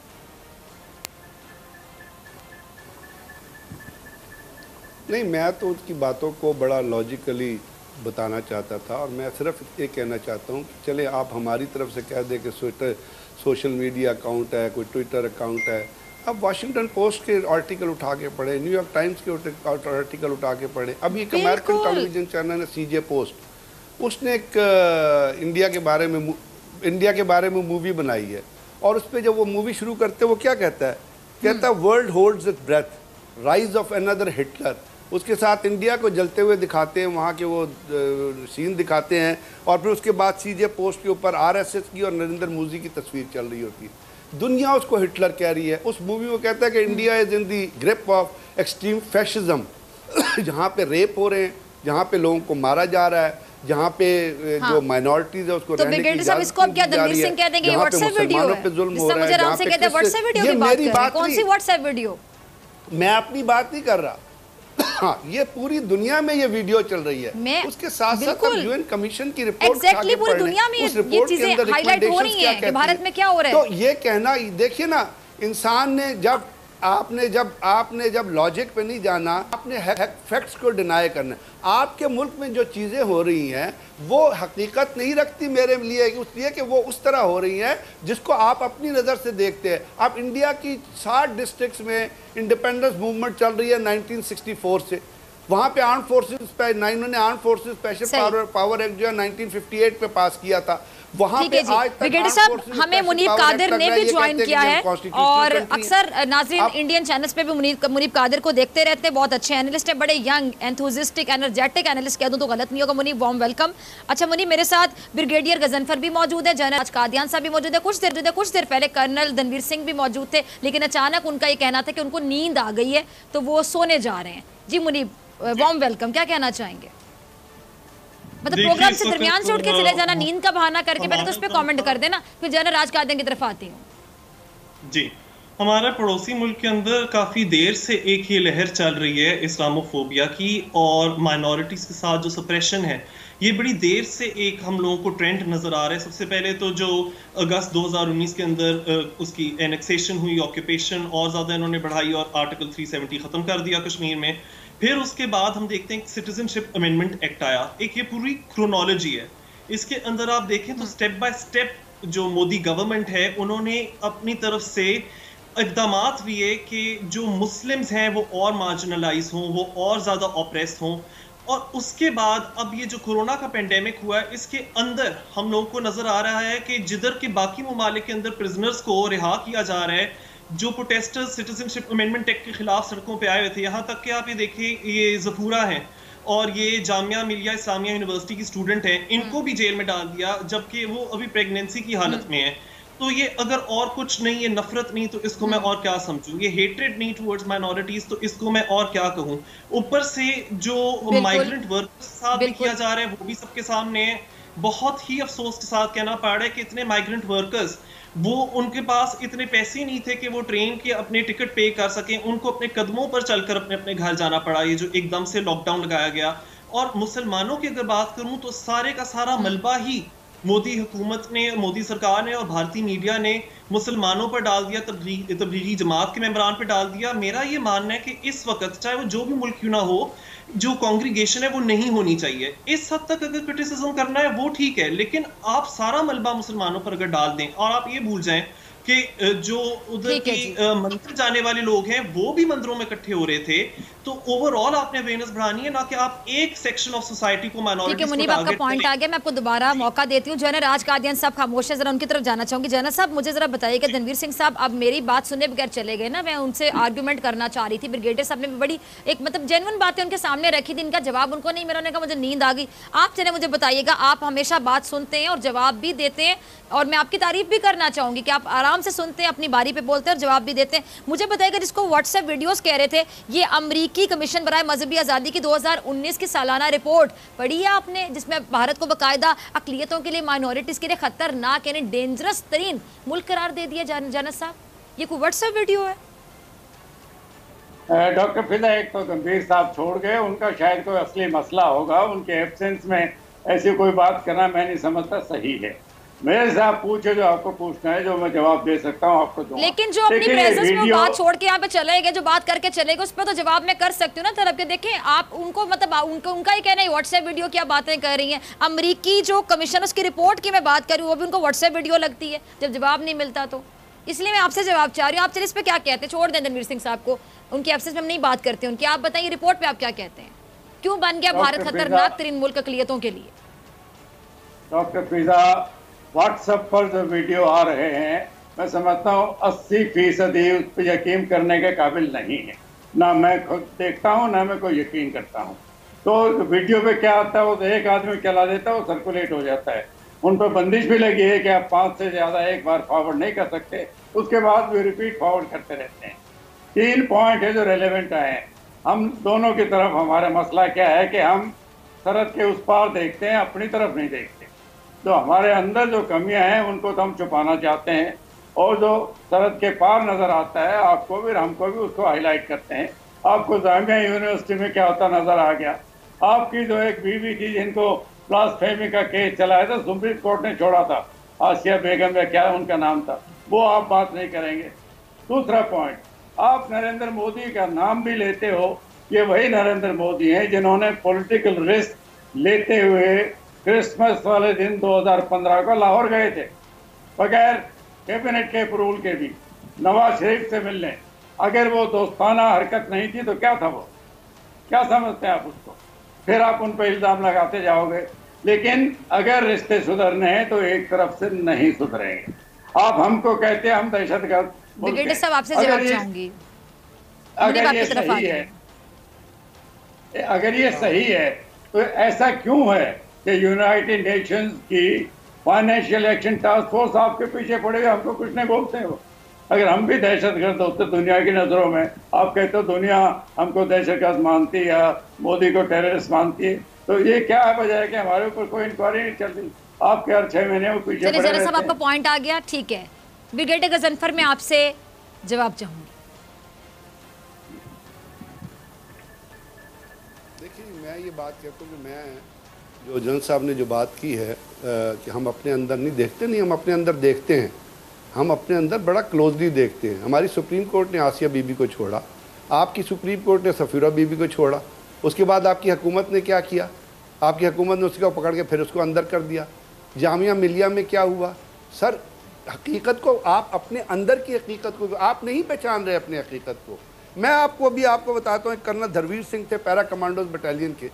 Speaker 1: नहीं, मैं तो उसकी बातों को बड़ा लॉजिकली बताना चाहता था और मैं सिर्फ़ ये कहना चाहता हूँ कि चले आप हमारी तरफ़ से कह दें कि ट्विटर सोशल मीडिया अकाउंट है कोई ट्विटर अकाउंट है। अब वाशिंगटन पोस्ट के आर्टिकल उठा के पढ़े न्यूयॉर्क टाइम्स के आर्टिकल उठा के पढ़े। अभी एक अमेरिकन टेलीविज़न चैनल है सी जे पोस्ट उसने एक इंडिया के बारे में इंडिया के बारे में मूवी बनाई है। और उस पर जब वो मूवी शुरू करते हैं वो क्या कहता है? कहता है world holds its breath rise of another Hitler उसके साथ इंडिया को जलते हुए दिखाते हैं वहाँ के वो सीन दिखाते हैं और फिर उसके बाद सीधे पोस्ट के ऊपर आरएसएस की और नरेंद्र मोदी की तस्वीर चल रही होती है। दुनिया उसको हिटलर कह रही है। उस मूवी में कहता है कि India is in the grip of extreme fascism जहाँ पे रेप हो रहे हैं जहाँ पे लोगों को मारा जा रहा है जहाँ पे
Speaker 4: हाँ।
Speaker 1: जो माइनॉरिटीज है उसको
Speaker 4: तो
Speaker 1: रहने की
Speaker 4: इसको क्या सिंह कह देंगे ये व्हाट्सएप वीडियो है?
Speaker 1: पे जुल्म हो रहा है
Speaker 4: हैं व्हाट्सएप वीडियो की बात कर रहे हैं कौन सी व्हाट्सएप वीडियो
Speaker 1: मैं अपनी बात नहीं कर रहा। हाँ ये पूरी दुनिया में ये वीडियो चल रही है।
Speaker 4: मैं-
Speaker 1: उसके साथ साथ यूएन कमीशन की रिपोर्ट
Speaker 4: Exactly, पूरी दुनिया में ये- ये चीज़ें हाईलाइट हो रही हैं कि भारत में क्या हो रहा है।
Speaker 1: तो ये कहना देखिए ना इंसान ने जब आपने जब आपने जब लॉजिक पे नहीं जाना आपने फैक्ट्स को डिनाई करना आपके मुल्क में जो चीज़ें हो रही हैं वो हकीकत नहीं रखती मेरे लिए इसलिए कि वो उस तरह हो रही हैं जिसको आप अपनी नज़र से देखते हैं। आप इंडिया की साठ डिस्ट्रिक्स में इंडिपेंडेंस मूवमेंट चल रही है 1964 से। वहाँ पे आर्म फोर्सेस पे इन्होंने arm forces special power power act जो है 1958 पे पास किया था। वहाँ पे आज
Speaker 4: ब्रिगेडियर साहब हमें मुनीब कादिर ने भी ज्वाइन किया है और अक्सर नाजरीन इंडियन चैनल्स पे भी मुनीब मुनीब कादिर को देखते रहते हैं बहुत अच्छे एनालिस्ट हैं बड़े यंग एंथुजिस्टिक एनर्जेटिक एनालिस्ट कह दूँ तो गलत नहीं होगा मुनीब वार्म वेलकम अच्छा मुनीब मेरे साथ ब्रिगेडियर गजनफर भी मौजूद है जनरल कादियान साहब भी मौजूद है कुछ देर कुछ देर पहले कर्नल धनवीर सिंह भी मौजूद थे लेकिन अचानक उनका ये कहना था कि उनको नींद आ गई है तो वो सोने जा रहे हैं। जी मुनीब वार्म वेलकम क्या कहना चाहेंगे? मतलब प्रोग्राम से दरमियान से उठ के
Speaker 9: तो,
Speaker 4: चले जाना नींद का बहाना करके पहले तो उस पर कमेंट कर देना फिर जनरल राज कादियान की तरफ़ आती हूँ।
Speaker 9: जी हमारे पड़ोसी मुल्क के अंदर काफ़ी देर से एक ये लहर चल रही है इस्लामोफोबिया की और माइनॉरिटीज़ के साथ जो सप्रेशन है ये बड़ी देर से एक हम लोगों को ट्रेंड नज़र आ रहा है। सबसे पहले तो जो अगस्त 2019 के अंदर उसकी एनेक्सेशन हुई ऑक्यूपेशन और ज़्यादा इन्होंने बढ़ाई और आर्टिकल 370 ख़त्म कर दिया कश्मीर में। फिर उसके बाद हम देखते हैं सिटीजनशिप अमेंडमेंट एक्ट आया। एक ये पूरी क्रोनोलॉजी है। इसके अंदर आप देखें तो स्टेप बाय स्टेप जो मोदी गवर्नमेंट है, उन्होंने अपनी तरफ़ से इकदाम लिए कि जो मुस्लिम्स हैं, वो और मार्जिनलाइज हों, वो और ज़्यादा ऑप्रेस हों। और उसके बाद अब ये जो कोरोना का पेंडेमिक हुआ है, इसके अंदर हम लोगों को नज़र आ रहा है कि जिधर के बाकी ममालिक के अंदर प्रिजनर्स को रिहा किया जा रहा है जो प्रोटेस्टर्स सिटीजनशिप अमेंडमेंट एक्ट के खिलाफ सड़कों पर आए हुए थे यहाँ तक कि आप ये देखिए ये जफूरा है और ये जामिया मिलिया इस्लामिया यूनिवर्सिटी की स्टूडेंट है इनको भी जेल में डाल दिया जबकि वो अभी प्रेगनेंसी की हालत में है। तो ये अगर और कुछ नहीं है नफरत नहीं तो इसको मैं और क्या समझूं? ये हेट्रेड नहीं टुवर्ड्स माइनॉरिटीज तो इसको मैं और क्या कहूँ? ऊपर से जो माइग्रेंट वर्कर्स साथ भी किया जा रहा है वो भी सबके सामने है। बहुत ही अफसोस के साथ कहना पड़ रहा है कि इतने माइग्रेंट वर्कर्स वो उनके पास इतने पैसे ही नहीं थे कि वो ट्रेन के अपने टिकट पे कर सकें। उनको अपने कदमों पर चलकर अपने अपने घर जाना पड़ा, ये जो एकदम से लॉकडाउन लगाया गया। और मुसलमानों की अगर बात करूँ तो सारे का सारा मलबा ही मोदी हुकूमत ने मोदी सरकार ने और भारतीय मीडिया ने मुसलमानों पर डाल दिया तबलीगी जमात के मेम्बरान पर डाल दिया। मेरा ये मानना है कि इस वक्त चाहे वो जो भी मुल्क क्यों ना हो जो कांग्रीगेशन है वो नहीं होनी चाहिए। इस हद तक अगर क्रिटिसिज्म करना है वो ठीक है लेकिन आप सारा मलबा मुसलमानों पर अगर डाल दें और आप ये भूल जाएँ कि जो उधर की मंदिर जाने वाले लोग हैं वो भी मंदिरों में इकट्ठे हो रहे थे तो ओवरऑल आपने अवेयरनेस बढ़ानी है ना कि आप एक सेक्शन ऑफ़ सोसाइटी को माइनॉरिटी
Speaker 4: मुनीब आपका पॉइंट आ गया मैं आपको दोबारा मौका देती हूँ। जो है राज कादियान साहब खामोश है जरा उनकी तरफ़ जाना चाहूँगी। जैना साहब मुझे जरा बताइए कि रणवीर सिंह साहब अब मेरी बात सुनने बगैर चले गए ना मैं उनसे आर्ग्यूमेंट करना चाह रही थी। ब्रिगेडियर साहब ने बड़ी एक मतलब जेनवन बातें उनके सामने रखी थी इनका जवाब उनको नहीं मिला मुझे नींद आ गई। आप चले मुझे बताइएगा आप हमेशा बात सुनते हैं और जवाब भी देते हैं और मैं आपकी तारीफ़ भी करना चाहूँगी कि आप आराम से सुनते हैं अपनी बारी पे बोलते हैं और जवाब भी देते हैं। मुझे बताइएगा जिसको व्हाट्सएप वीडियोस कह रहे थे ये अमरीकी कमीशन बनाए मजहबी आज़ादी की 2019 की सालाना रिपोर्ट। पढ़ी है आपने जिसमें भारत को बाकायदा अकलीतों के लिए माइनॉरिटीज़ के लिए खतरनाक यानी डेंजरस तरीन मुल्क करार दे दिया जान, जानत साहब। ये कोई व्हाट्सएप वीडियो है?
Speaker 6: डॉक्टर फिदा एक तो गंभीर साहब छोड़ गए। उनका शायद कोई असली मसला होगा। उनके एब्सेंस में ऐसी कोई बात करना मैं नहीं समझता सही है। मेरे से आप पूछे जो आपको पूछना है जो मैं जवाब दे सकता हूँ आपको दूँगा।
Speaker 4: लेकिन जो अपनी प्रेजेंस में बात छोड़ के यहाँ पे चले गए जो बात करके चले गए उस पर तो जवाब मैं कर सकती हूँ ना तरफ़ के देखें आप उनको मतलब उनको उनका ही कहना है व्हाट्सएप वीडियो की बातें कर रही हैं। अमरीकी जो कमीशन उसकी रिपोर्ट की मैं बात करूँ वो भी उनको व्हाट्सएप वीडियो लगती है जब जवाब नहीं मिलता तो। इसलिए मैं आपसे जवाब चाह रही हूँ आप चलिए इस पर क्या कहते हैं? छोड़ दें रणवीर सिंह साहब को उनकी एब्सेंस में हम नहीं बात करते उनकी। आप बताइए रिपोर्ट पे आप क्या कहते हैं? क्यों बन गया भारत खतरनाक तरीन मुल्क अकलीतों के लिए?
Speaker 6: डॉक्टर फिजा व्हाट्सएप पर जो वीडियो आ रहे हैं, मैं समझता हूँ अस्सी फ़ीसदी उस पर यकीन करने के काबिल नहीं है। ना मैं खुद देखता हूँ, ना मैं कोई यकीन करता हूँ। तो वीडियो पे क्या आता है, वो तो एक आदमी चला देता है, वो सर्कुलेट हो जाता है। उन पर बंदिश भी लगी है कि आप पाँच से ज़्यादा एक बार फॉरवर्ड नहीं कर सकते। उसके बाद भी रिपीट फॉरवर्ड करते रहते हैं। तीन पॉइंट है जो रेलिवेंट आए हैं। हम दोनों की तरफ़ हमारा मसला क्या है कि हम सरहद के उस पार देखते हैं, अपनी तरफ़ नहीं देखते। तो हमारे अंदर जो कमियाँ हैं, उनको तो हम छुपाना चाहते हैं। और जो सरहद के पार नज़र आता है, आपको भी हमको भी उसको हाईलाइट करते हैं। आपको जामिया यूनिवर्सिटी में क्या होता नज़र आ गया? आपकी जो एक बीवी थी जिनको प्लास फेमी का केस चलाया था, सुप्रीम कोर्ट ने छोड़ा था। आसिया बेगम या क्या उनका नाम था? वो आप बात नहीं करेंगे। दूसरा पॉइंट आप नरेंद्र मोदी का नाम भी लेते हो, ये वही नरेंद्र मोदी हैं जिन्होंने पॉलिटिकल रिस्क लेते हुए क्रिसमस वाले दिन 2015 को लाहौर गए थे। बगैर कैबिनेट के अप्रूवल के भी नवाज़ शरीफ से मिलने। अगर वो दोस्ताना हरकत नहीं थी तो क्या था वो? क्या समझते हैं आप उसको? फिर आप उन पर इल्ज़ाम लगाते जाओगे। लेकिन अगर रिश्ते सुधरने हैं तो एक तरफ़ से नहीं सुधरेंगे। आप हमको कहते हैं हम दहशत गर्द अगर ये सही है अगर ये सही है तो ऐसा क्यों है? कि यूनाइटेड नेशंस की फाइनेंशियल एक्शन टास्क फोर्स आपके पीछे पड़े हमको कुछ नहीं बोलते हो अगर हम भी दहशत गर्द होते दुनिया की नज़रों में आप कहते हो दुनिया हमको दहशत गर्द मानती है मोदी को टेररिस्ट मानती है। तो ये क्या है बजाय कि हमारे ऊपर कोई इंक्वायरी नहीं चल रही? आपके हर छह महीने वो पीछे
Speaker 4: साहब आपका पॉइंट आ गया ठीक है। ब्रिगेडियर गजनफर में आपसे जवाब चाहूँगी।
Speaker 1: देखिए मैं ये बात कहता हूँ कि मैं जो जन साहब ने जो बात की है कि हम अपने अंदर नहीं देखते, नहीं, हम अपने अंदर देखते हैं। हम अपने अंदर बड़ा क्लोजली देखते हैं। हमारी सुप्रीम कोर्ट ने आसिया बीबी को छोड़ा, आपकी सुप्रीम कोर्ट ने सफ़ीरा बीबी को छोड़ा, उसके बाद आपकी हुकूमत ने क्या किया? आपकी हुकूमत ने उसको पकड़ के फिर उसको अंदर कर दिया। जामिया मिलिया में क्या हुआ? सर, हकीकत को आप अपने अंदर की हकीकत को, आप नहीं पहचान रहे अपने हकीकत को। मैं आपको अभी आपको बताता हूँ कर्नल धरवीर सिंह थे, पैरा कमांडोज बटालियन के।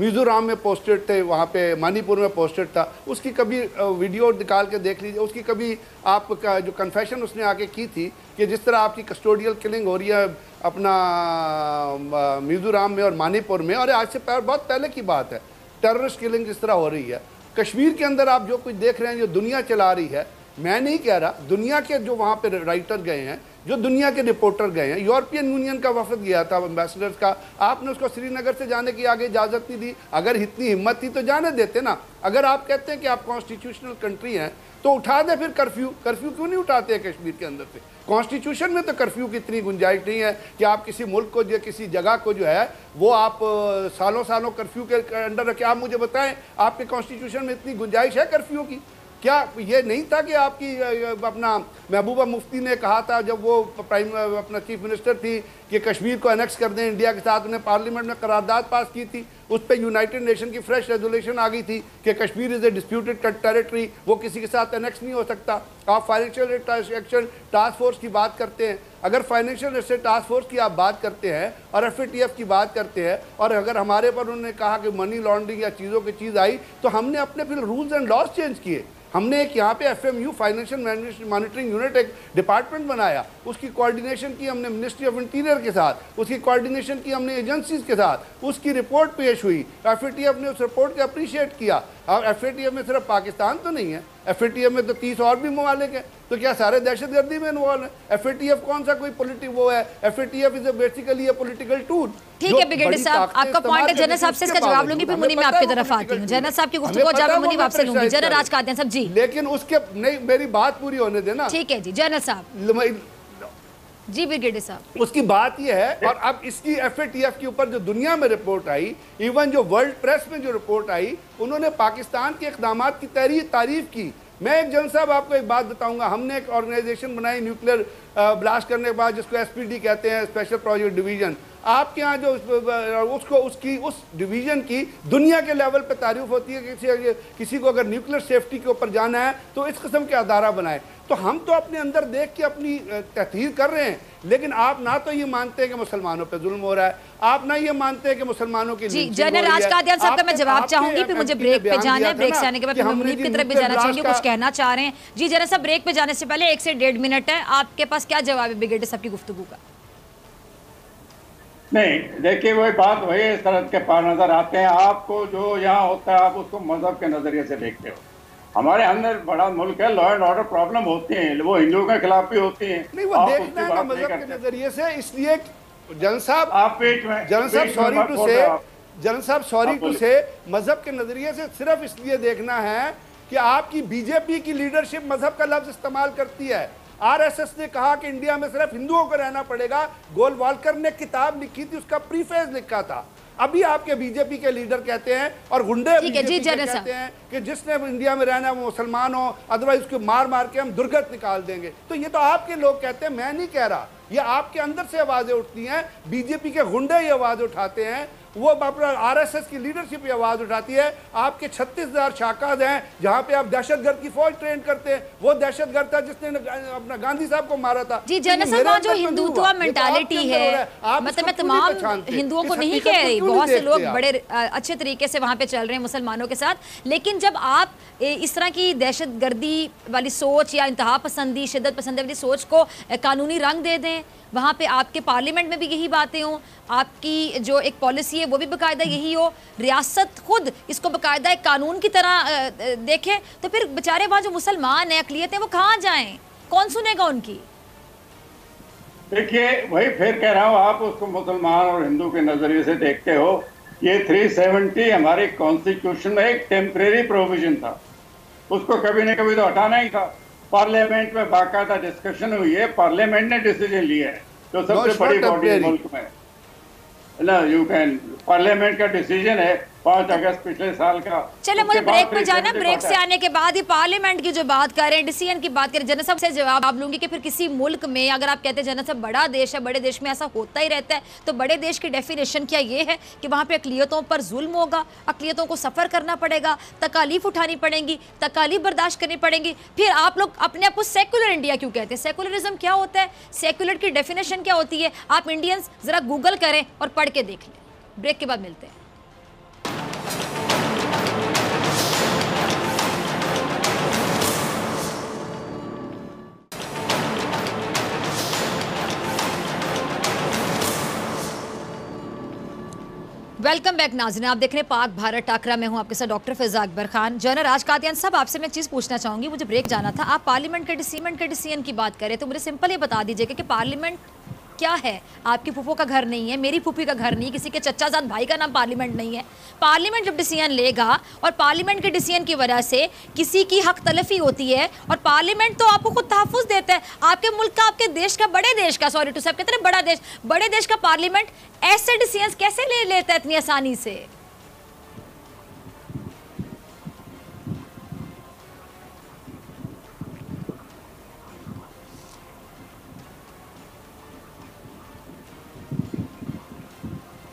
Speaker 1: मिज़ोराम में पोस्टेड थे, वहाँ पे मणिपुर में पोस्टेड था। उसकी कभी वीडियो निकाल के देख लीजिए, उसकी कभी आपका जो कन्फेशन उसने आके की थी कि जिस तरह आपकी कस्टोडियल किलिंग हो रही है अपना मिज़ोराम में और मणिपुर में, और आज से बहुत पहले की बात है। टेररिस्ट किलिंग जिस तरह हो रही है। कश्मीर के अंदर आप जो कुछ देख रहे हैं, जो दुनिया चला रही है, मैं नहीं कह रहा, दुनिया के जो वहाँ पर राइटर गए हैं जो दुनिया के रिपोर्टर गए हैं, यूरोपियन यूनियन का वफद गया था एम्बेसडर्स का। आपने उसको श्रीनगर से जाने की आगे इजाज़त नहीं दी। अगर इतनी हिम्मत थी तो जाने देते ना। अगर आप कहते हैं कि आप कॉन्स्टिट्यूशनल कंट्री हैं तो उठा दे फिर कर्फ्यू कर्फ्यू क्यों नहीं उठाते हैं कश्मीर के अंदर से? कॉन्स्टिट्यूशन में तो कर्फ्यू की इतनी गुंजाइश नहीं है कि आप किसी मुल्क को या किसी जगह को जो है, वो आप सालों सालों कर्फ्यू के अंडर रखे। आप मुझे बताएँ, आपके कॉन्स्टिट्यूशन में इतनी गुंजाइश है कर्फ्यू की? क्या ये नहीं था कि आपकी अपना महबूबा मुफ्ती ने कहा था जब वो प्राइम अपना चीफ मिनिस्टर थी कि कश्मीर को अनेक्स कर दें, इंडिया के साथ उन्हें पार्लियामेंट में करारदाद पास की थी, उस पर यूनाइटेड नेशन की फ्रेश रेजोल्यूशन आ गई थी कि Kashmir is a disputed territory वो किसी के साथ अनेक्स नहीं हो सकता। आप फाइनेंशियल एक्शन टास्क फोर्स की बात करते हैं। अगर फाइनेंशियल टास्क फोर्स की आप बात करते हैं और FATF की बात करते हैं और अगर हमारे पर उन्होंने कहा कि मनी लॉन्ड्रिंग या चीज़ों की चीज़ आई तो हमने अपने फिर रूल्स एंड लॉज चेंज किए। हमने एक यहाँ पे यू फाइनेंशियल मॉनिटरिंग यूनिट एक डिपार्टमेंट बनाया। उसकी कोऑर्डिनेशन की हमने मिनिस्ट्री ऑफ़ इंटीरियर के साथ, उसकी कोऑर्डिनेशन की हमने एजेंसीज के साथ, उसकी रिपोर्ट पेश हुई। FATF ने उस रिपोर्ट को अप्रिशिएट किया। अब एफ़ में सिर्फ़ पाकिस्तान तो नहीं है। एफ़ में तो तीस और भी ममालिक हैं। तो क्या सारे दहशत गर्दी में इन्वॉल्व है? एफ़ कौन सा कोई पोलिटिक वो है? F is basically a political tool
Speaker 4: ठीक है ब्रिगेडियर साहब आपका पॉइंट है जनरल साहब से इसका जवाब लूँगी फिर मुनी मैं आपकी तरफ़ आती हूँ। जनरल साहब की गुफ्तगू जवाब मुनी आपसे लूँगी। जनरल राज कादियान साहब जी।
Speaker 1: लेकिन उसके नहीं मेरी बात पूरी होने देना।
Speaker 4: ठीक है जी जनरल साहब। जी ब्रिगेडियर साहब।
Speaker 1: उसकी बात यह है, और अब इसकी एफएटीएफ के ऊपर जो दुनिया में रिपोर्ट आई इवन जो वर्ल्ड प्रेस में जो रिपोर्ट आई, उन्होंने पाकिस्तान के इकदाम की तारीफ़ की। मैं एक जन साहब आपको एक बात बताऊँगा, हमने एक ऑर्गेनाइजेशन बनाई न्यूक्लियर ब्लास्ट करने के बाद जिसको एसपीडी कहते हैं स्पेशल प्रोजेक्ट डिवीज़न आपके यहाँ जो उसको, उसकी, उस डिवीज़न की दुनिया के लेवल पे तारीफ़ होती है किसी किसी को अगर न्यूक्लियर सेफ्टी के ऊपर जाना है तो इस किस्म के अदारा बनाए। तो हम तो अपने अंदर देख के अपनी तहतीर कर रहे हैं लेकिन आप ना तो ये मानते हैं कि मुसलमानों पे जुल्म हो रहा है आप ना ये मानते हैं कि मुसलमानों की
Speaker 4: जी जनरल राजकादियान साहब का मैं जवाब चाहूँगी फिर मुझे ब्रेक पे जाना है ब्रेक से आने के बाद मुनीब की तरफ़ भी जाना चाहिए कुछ कहना चाह रहे हैं। जी जनरल साहब ब्रेक पे जाने से पहले एक से डेढ़ मिनट है आपके पास क्या जवाब है ब्रिगेडियर साहब की गुफ्तु का?
Speaker 6: नहीं देखिए वही बात वही इस तरह के पार नज़र आते हैं आपको जो यहाँ होता है आप उसको मज़हब के नज़रिए से देखते हो। हमारे अंदर बड़ा मुल्क है लॉ एंड ऑर्डर प्रॉब्लम होती है वो हिंदुओं के खिलाफ भी होती है।
Speaker 1: नहीं वो देखना है मज़हब के नज़रिए से इसलिए जन साहब
Speaker 6: आप पेट में
Speaker 1: जन साहब सॉरी टू से जन साहब सॉरी टू से मज़हब के नज़रिए से सिर्फ़ इसलिए देखना है कि आपकी बीजेपी की लीडरशिप मज़हब का लफ्ज इस्तेमाल करती है। आरएसएस ने कहा कि इंडिया में सिर्फ़ हिंदुओं को रहना पड़ेगा। गोलवालकर ने किताब लिखी थी उसका प्रीफेस लिखा था। अभी आपके बीजेपी के लीडर कहते हैं और गुंडे कहते हैं कि जिसने इंडिया में रहना वो मुसलमान हो अदरवाइज़ उसको मार मार के हम दुर्गत निकाल देंगे। तो ये तो आपके लोग कहते हैं मैं नहीं कह रहा। ये आपके अंदर से आवाज़ें उठती हैं बीजेपी के गुंडे ये आवाज़ उठाते हैं वो अपना आरएसएस की लीडरशिप की आवाज़ उठाती है। आपके छत्तीस हज़ार शाकाज हैं जहाँ पे आप दहशतगर्द की फौज ट्रेन करते हैं। वो दहशतगर्द था जिसने अपना गांधी साहब को मारा था।
Speaker 4: जी तो जो हिंदुत्व मेंटालिटी है मतलब मैं तमाम हिंदुओं को नहीं कह रही बहुत से लोग बड़े अच्छे तरीके से वहाँ पे चल रहे हैं मुसलमानों के साथ। लेकिन जब आप इस तरह की दहशत गर्दी वाली सोच या इंतहा पसंदी शिदत पसंदी वाली सोच को कानूनी रंग दे दें वहाँ पे आपके पार्लियामेंट में भी यही बातें हों। आपकी जो एक पॉलिसी है वो भी बाकायदा यही हो रियासत खुद इसको बाकायदा एक कानून की तरह देखे तो फिर बेचारे वहाँ जो मुसलमान हैं अकलीत हैं वो कहाँ जाएँ? कौन सुनेगा उनकी?
Speaker 6: देखिए वही फिर कह रहा हूँ आप उसको मुसलमान और हिंदू के नज़रिए से देखते हो। ये 370 हमारे कॉन्स्टिट्यूशन में एक टेम्परेरी प्रोविज़न था। उसको कभी न कभी तो हटाना ही था। पार्लियामेंट में बाकायदा डिस्कशन हुई है पार्लियामेंट ने डिसीज़न लिया है जो सबसे बड़ी बॉडी. मुल्क में। ना यू कैन पार्लियामेंट का डिसीज़न है पाँच अगस्त पिछले साल का
Speaker 4: चलो मुझे ब्रेक पे जाना ब्रेक से आने के बाद ही पार्लियामेंट की जो बात कर रहे हैं डिसीज़न की बात करें जनसभ से जवाब आप लूँगी कि फिर किसी मुल्क में अगर आप कहते हैं जनसभ बड़ा देश है बड़े देश में ऐसा होता ही रहता है तो बड़े देश की डेफिनेशन क्या ये है कि वहाँ पे अकलीतों पर जुल्म होगा अकलीतों को सफ़र करना पड़ेगा तकालीफ उठानी पड़ेंगी तकालीफ बर्दाश्त करनी पड़ेंगी। फिर आप लोग अपने आप को सेकुलर इंडिया क्यों कहते हैं? सेकुलरिज्म क्या होता है? सेकुलर की डेफिनेशन क्या होती है? आप इंडियंस जरा गूगल करें और पढ़ के देख लें। ब्रेक के बाद मिलते हैं। वेलकम बैक नाजन, आप देख रहे हैं पाक भारत टाकरा। में हूँ आपके साथ डॉक्टर फिजा अकबर खान। जनरल राज कादियान सब आपसे मैं एक चीज़ पूछना चाहूँगी, मुझे ब्रेक जाना था। आप पार्लियामेंट के डिसीमेंट के डिसीज़न की बात करें तो मुझे सिंपल ये बता दीजिएगा कि पार्लियामेंट क्या है? आपकी फूफो का घर नहीं है, मेरी फूफी का घर नहीं, किसी के चचा जान भाई का नाम पार्लियामेंट नहीं है। पार्लियामेंट जब डिसीज़न लेगा और पार्लियामेंट के डिसीज़न की वजह से किसी की हक तलफी होती है और पार्लियामेंट तो आपको खुद तहफुज देता है। आपके मुल्क का, आपके देश का, बड़े देश का सॉरी टू सब कहते हैं बड़ा देश, बड़े देश का पार्लियामेंट ऐसे डिसीज़न कैसे ले लेता है इतनी आसानी से?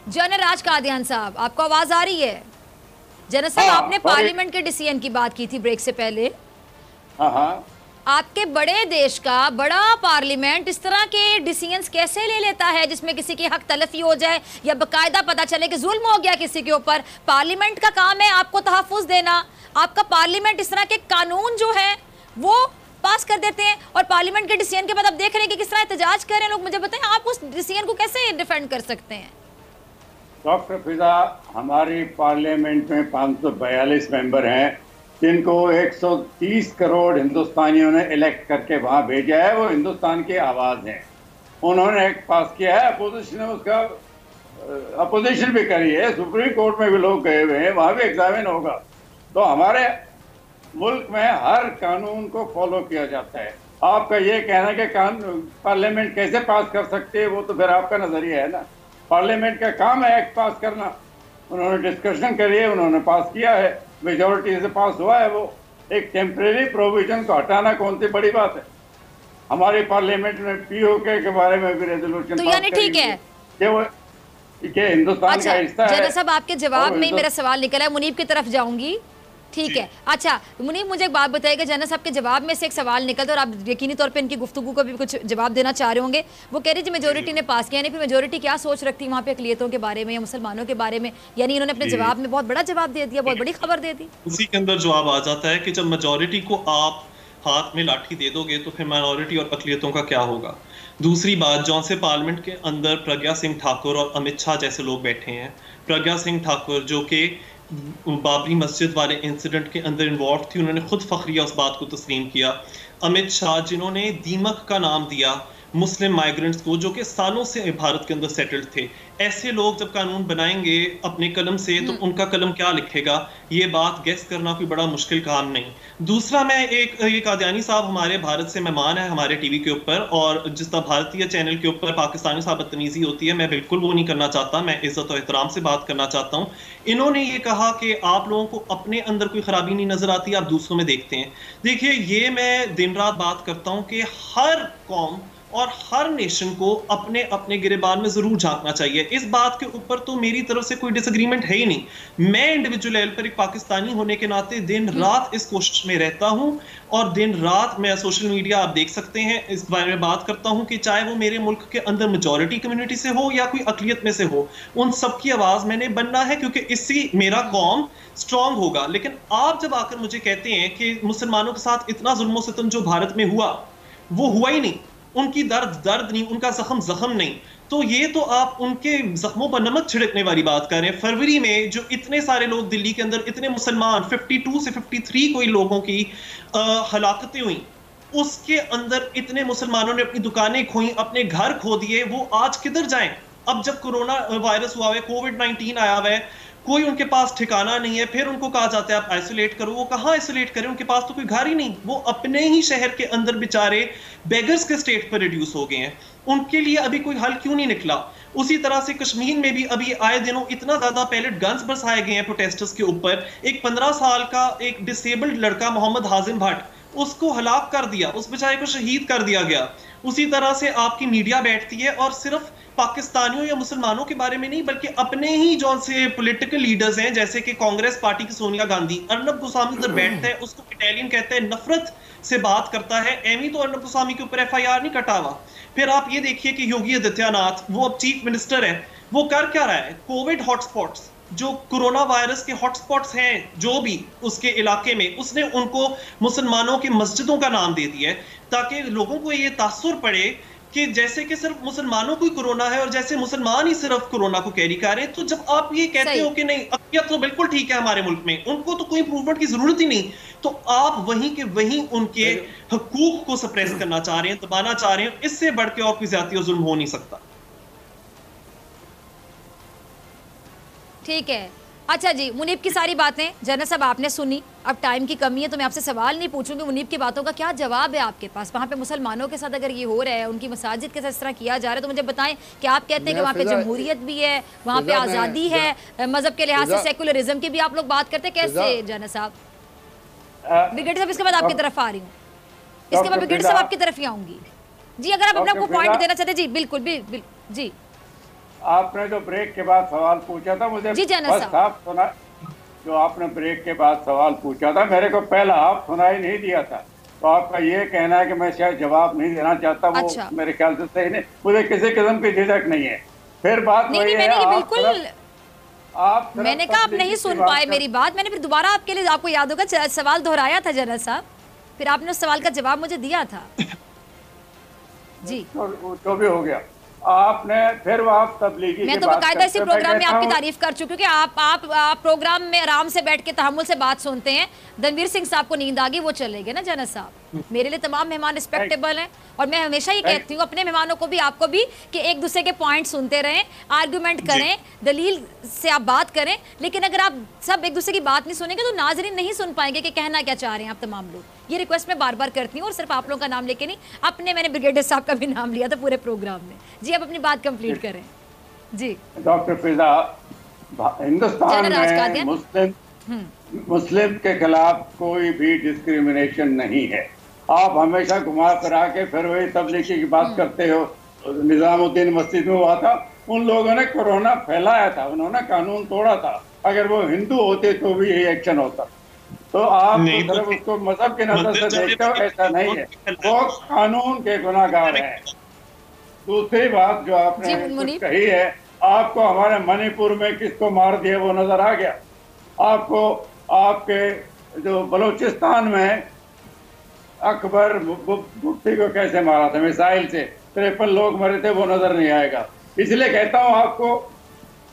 Speaker 4: जनरल राज कादियान साहब आपको आवाज़ आ रही है? जनरल साहब
Speaker 6: हाँ,
Speaker 4: आपने पार्लियामेंट के डिसीज़न की बात की थी ब्रेक से पहले।
Speaker 6: हाँ हाँ।
Speaker 4: आपके बड़े देश का बड़ा पार्लियामेंट इस तरह के डिसीजंस कैसे ले लेता है जिसमें किसी की हक तलफी हो जाए या बकायदा पता चले कि जुल्म हो गया किसी के ऊपर? पार्लियामेंट का काम है आपको तहफुज देना। आपका पार्लियामेंट इस तरह के कानून जो है वो पास कर देते हैं। और पार्लियामेंट के डिसीज़न के बाद आप देख रहे हैं कि किस तरह एहतजाज कर रहे हैं। लोग मुझे बताएँ आप उस डिसीज़न को कैसे डिफेंड कर सकते हैं?
Speaker 6: डॉक्टर फिजा हमारी पार्लियामेंट में 542 मेंबर हैं, जिनको 130 करोड़ हिंदुस्तानियों ने इलेक्ट करके वहाँ भेजा है, वो हिंदुस्तान की आवाज़ है। उन्होंने एक पास किया है, अपोजिशन ने उसका अपोजिशन भी करी है, सुप्रीम कोर्ट में भी लोग गए हुए हैं, वहाँ भी एग्जामिन होगा। तो हमारे मुल्क में हर कानून को फॉलो किया जाता है। आपका ये कहना कि कानून पार्लियामेंट कैसे पास कर सकते हैं, वो तो फिर आपका नज़रिया है ना। पार्लियामेंट का काम है एक्ट पास करना। उन्होंने डिस्कशन करी है उन्होंने पास किया है। मेजोरिटी से पास हुआ है वो। एक टेम्परेरी प्रोविज़न को हटाना कौन सी बड़ी बात है? हमारे पार्लियामेंट में पीओके के बारे में भी रेजोल्यूशन
Speaker 4: तो यानी ठीक है।
Speaker 6: कि वो कि हिंदुस्तान
Speaker 4: अच्छा
Speaker 6: का हिस्सा है?
Speaker 4: साहब आपके जवाब में ही मेरा सवाल निकला है। मुनीब की तरफ़ जाऊँगी। ठीक है। अच्छा मुनीब मुझे एक बात बताइएगा जनरल साहब के जवाब में से एक सवाल निकलता और आप यकीनी तौर पे इनकी गुफ्तगू को भी कुछ जवाब देना चाह रहे होंगे। वो कह रही जी मेजोरिटी ने पास किया फिर मेजोरिटी क्या सोच रखती है वहाँ पे अकलियतों के बारे में या मुसलमानों के बारे में? यानी इन्होंने अपने जवाब में बहुत बड़ा जवाब दे दिया बहुत बड़ी खबर दे दी।
Speaker 9: उसी के अंदर जवाब आ जाता है कि जब मेजोरिटी को आप हाथ में लाठी दे दोगे तो फिर माइनॉरिटी और अकलियतों का क्या होगा? दूसरी बात जौन से पार्लियामेंट के अंदर प्रज्ञा सिंह ठाकुर और अमित शाह जैसे लोग बैठे हैं प्रज्ञा सिंह ठाकुर जो कि बाबरी मस्जिद वाले इंसिडेंट के अंदर इन्वॉल्व थी, उन्होंने खुद फखरिया उस बात को तस्लीम किया। अमित शाह, जिन्होंने दीमक का नाम दिया मुस्लिम माइग्रेंट्स को जो कि सालों से भारत के अंदर सेटल्ड थे। ऐसे लोग जब कानून बनाएँगे अपने कलम से तो उनका कलम क्या लिखेगा? ये बात गेस करना कोई बड़ा मुश्किल काम नहीं। दूसरा मैं एक ये कादियानी साहब हमारे भारत से मेहमान है हमारे टीवी के ऊपर और जिस तरह भारतीय चैनल के ऊपर पाकिस्तानी साहब बदतमीजी होती है मैं बिल्कुल वो नहीं करना चाहता मैं इज़्ज़त और एहतराम से बात करना चाहता हूँ। इन्होंने ये कहा कि आप लोगों को अपने अंदर कोई खराबी नहीं नज़र आती आप दूसरों में देखते हैं। देखिए ये मैं दिन रात बात करता हूँ कि हर कौम और हर नेशन को अपने अपने गिरेबान में ज़रूर झांकना चाहिए। इस बात के ऊपर तो मेरी तरफ़ से कोई डिसएग्रीमेंट है ही नहीं। मैं इंडिविजुअल लेवल पर एक पाकिस्तानी होने के नाते दिन रात इस कोशिश में रहता हूँ और दिन रात मैं सोशल मीडिया आप देख सकते हैं। इस बारे में बात करता हूँ कि चाहे वो मेरे मुल्क के अंदर मेजोरिटी कम्युनिटी से हो या कोई अकलियत में से हो उन सबकी आवाज़ मैंने बनना है क्योंकि इससे मेरा कौम स्ट्रांग होगा। लेकिन आप जब आकर मुझे कहते हैं कि मुसलमानों के साथ इतना जुल्म सितम जो भारत में हुआ वो हुआ ही नहीं। उनकी दर्द दर्द नहीं, उनका जख्म जख्म नहीं। तो ये तो आप उनके जख्मों पर नमक छिड़कने वाली बात कर रहे हैं। फरवरी में जो इतने सारे लोग दिल्ली के अंदर, इतने मुसलमान 52 से 53 कोई लोगों की हलाकतें हुई। उसके अंदर इतने मुसलमानों ने अपनी दुकानें खोई, अपने घर खो दिए, वो आज किधर जाएँ? अब जब कोरोना वायरस हुआ है, कोविड 19 आया हुआ है कोई उनके पास ठिकाना नहीं है, फिर उनको कहा जाता है, आप आइसोलेट करो। वो कहाँ आइसोलेट करें? उनके पास तो कोई घर ही नहीं। वो अपने ही शहर के अंदर बेचारे बेगर्स के स्टेट पर रिड्यूस हो गए हैं। उनके लिए अभी कोई हल क्यों नहीं निकला? उसी तरह से कश्मीर में भी अभी आए दिनों इतना ज़्यादा पैलेट गन्स बरसाए गए हैं प्रोटेस्टर्स के ऊपर। एक पंद्रह साल का एक डिसेबल्ड लड़का, मोहम्मद हाजिम भट्ट उसको हलाक कर दिया उस बेचारे को शहीद कर दिया गया। उसी तरह से आपकी मीडिया बैठती है और सिर्फ़ पाकिस्तानियों या मुसलमानों के बारे में नहीं बल्कि अपने ही जो से पॉलिटिकल लीडर्स हैं जैसे कि कांग्रेस पार्टी की सोनिया गांधी अर्नब गोस्वामी उधर बैठता है उसको इटालियन कहते हैं नफरत से बात करता है। एमी तो अर्नब गोस्वामी के ऊपर एफआईआर नहीं कटा हुआ फिर आप ये देखिए कि योगी आदित्यनाथ वो अब चीफ मिनिस्टर है वो कर क्या रहा है? कोविड हॉटस्पॉट्स जो कोरोना वायरस के हॉटस्पॉट्स हैं जो भी उसके इलाके में उसने उनको मुसलमानों की मस्जिदों का नाम दे दिया है ताकि लोगों को ये तासुर पड़े कि जैसे कि सिर्फ़ मुसलमानों को ही कोरोना है और जैसे मुसलमान ही सिर्फ़ कोरोना को कैरी कर रहे हैं तो जब आप ये कहते हो कि नहीं अकियत तो बिल्कुल ठीक है हमारे मुल्क में उनको तो कोई इम्प्रूवमेंट की ज़रूरत ही नहीं तो आप वहीं के वहीं उनके हकूक को सप्रेस करना चाह रहे हैं दबाना चाह रहे हैं इससे बढ़ के और कोई ज़्यादा जुल्म हो नहीं सकता।
Speaker 4: ठीक है। अच्छा जी मुनीब की सारी बातें जनरल साहब आपने सुनी। अब टाइम की कमी है तो मैं आपसे सवाल नहीं पूछूँगी। मुनीब की बातों का क्या जवाब है आपके पास? वहाँ पे मुसलमानों के साथ अगर ये हो रहा है उनकी मसाजिद के साथ इस तरह किया जा रहा है तो मुझे बताएँ कि आप कहते हैं कि वहाँ पे जमहूरियत भी है वहाँ पे आज़ादी है मज़हब के लिहाज से सेकुलरिज्म की भी आप लोग बात करते हैं? कैसे जनरल साहब?
Speaker 6: अ,
Speaker 4: ब्रिगेड साहब इसके बाद आपकी तरफ़ आ रही हूँ। इसके बाद
Speaker 6: डॉक्टर
Speaker 4: ब्रिगेड साहब आपकी तरफ़ ही आऊँगी। जी अगर आप अपना पॉइंट देना चाहते हैं जी बिल्कुल बिल, बिल, जी।
Speaker 6: आपने जो ब्रेक के बाद सवाल पूछा था मुझे
Speaker 4: जी,
Speaker 6: बस
Speaker 4: साहब।
Speaker 6: सुना जो आपने ब्रेक के बाद सवाल पूछा था मेरे को पहला आप सुनाई नहीं दिया था। तो आपका ये कहना है कि मैं शायद जवाब नहीं देना चाहता वो
Speaker 4: अच्छा।
Speaker 6: मेरे ख्याल से सही नहीं मुझे किसी किस्म की झिझक नहीं है। फिर बात
Speaker 4: नहीं नहीं
Speaker 6: है,
Speaker 4: मैंने बिल्कुल
Speaker 6: सिर्फ- आप
Speaker 4: मैंने कहा आप नहीं सुन पाए मेरी बात मैंने फिर दोबारा आपके लिए आपको याद होगा सवाल दोहराया था जनरल साहब फिर आपने उस सवाल का जवाब मुझे दिया था। जी।
Speaker 6: जो जो भी हो गया। आपने फिर आप तबलीगी
Speaker 4: मैं तो बाकायदा इसी प्रोग्राम में आपकी तारीफ़ कर चुकी हूँ आप आप आप प्रोग्राम में आराम से बैठ के तहमुल से बात सुनते हैं। धनवीर सिंह साहब को नींद आ गई वो चले गए ना जनरल साहब? मेरे लिए तमाम मेहमान रिस्पेक्टेबल हैं और मैं हमेशा ही कहती हूँ अपने मेहमानों को भी आपको भी कि एक दूसरे के पॉइंट सुनते रहें आर्गुमेंट करें दलील से आप बात करें लेकिन अगर आप सब एक दूसरे की बात नहीं सुनेंगे तो नाजरीन नहीं सुन पाएँगे कि कहना क्या चाह रहे हैं आप तमाम लोग। ये रिक्वेस्ट मैं बार बार करती हूँ और सिर्फ़ आप लोगों का नाम लेके नहीं अपने मैंने ब्रिगेडियर साहब का भी नाम लिया था पूरे प्रोग्राम में। जी आप अपनी बात कंप्लीट करें। जी।
Speaker 6: डॉक्टर फिजा हिंदुस्तान में मुस्लिम मुस्लिम के खिलाफ कोई भी डिस्क्रिमिनेशन नहीं है। आप हमेशा घुमा फिरा के फिर वही तबलीगी की बात करते हो। निजामुद्दीन मस्जिद में हुआ था उन लोगों ने कोरोना फैलाया था उन्होंने कानून तोड़ा था। अगर वो हिंदू होते तो भी यही एक्शन होता। तो आप तो सिर्फ़ उसको मज़हब के नज़र से देखते हो ऐसा नहीं है। वो कानून के गुनाहगार हैं। दूसरी बात जो आपने। कही है आपको हमारे मणिपुर में किसको मार दिया वो नज़र आ गया। आपको आपके जो बलूचिस्तान में अकबर भुट्टी को कैसे मारा था? मिसाइल से। तिरपन लोग मरे थे वो नज़र नहीं आएगा। इसलिए कहता हूँ आपको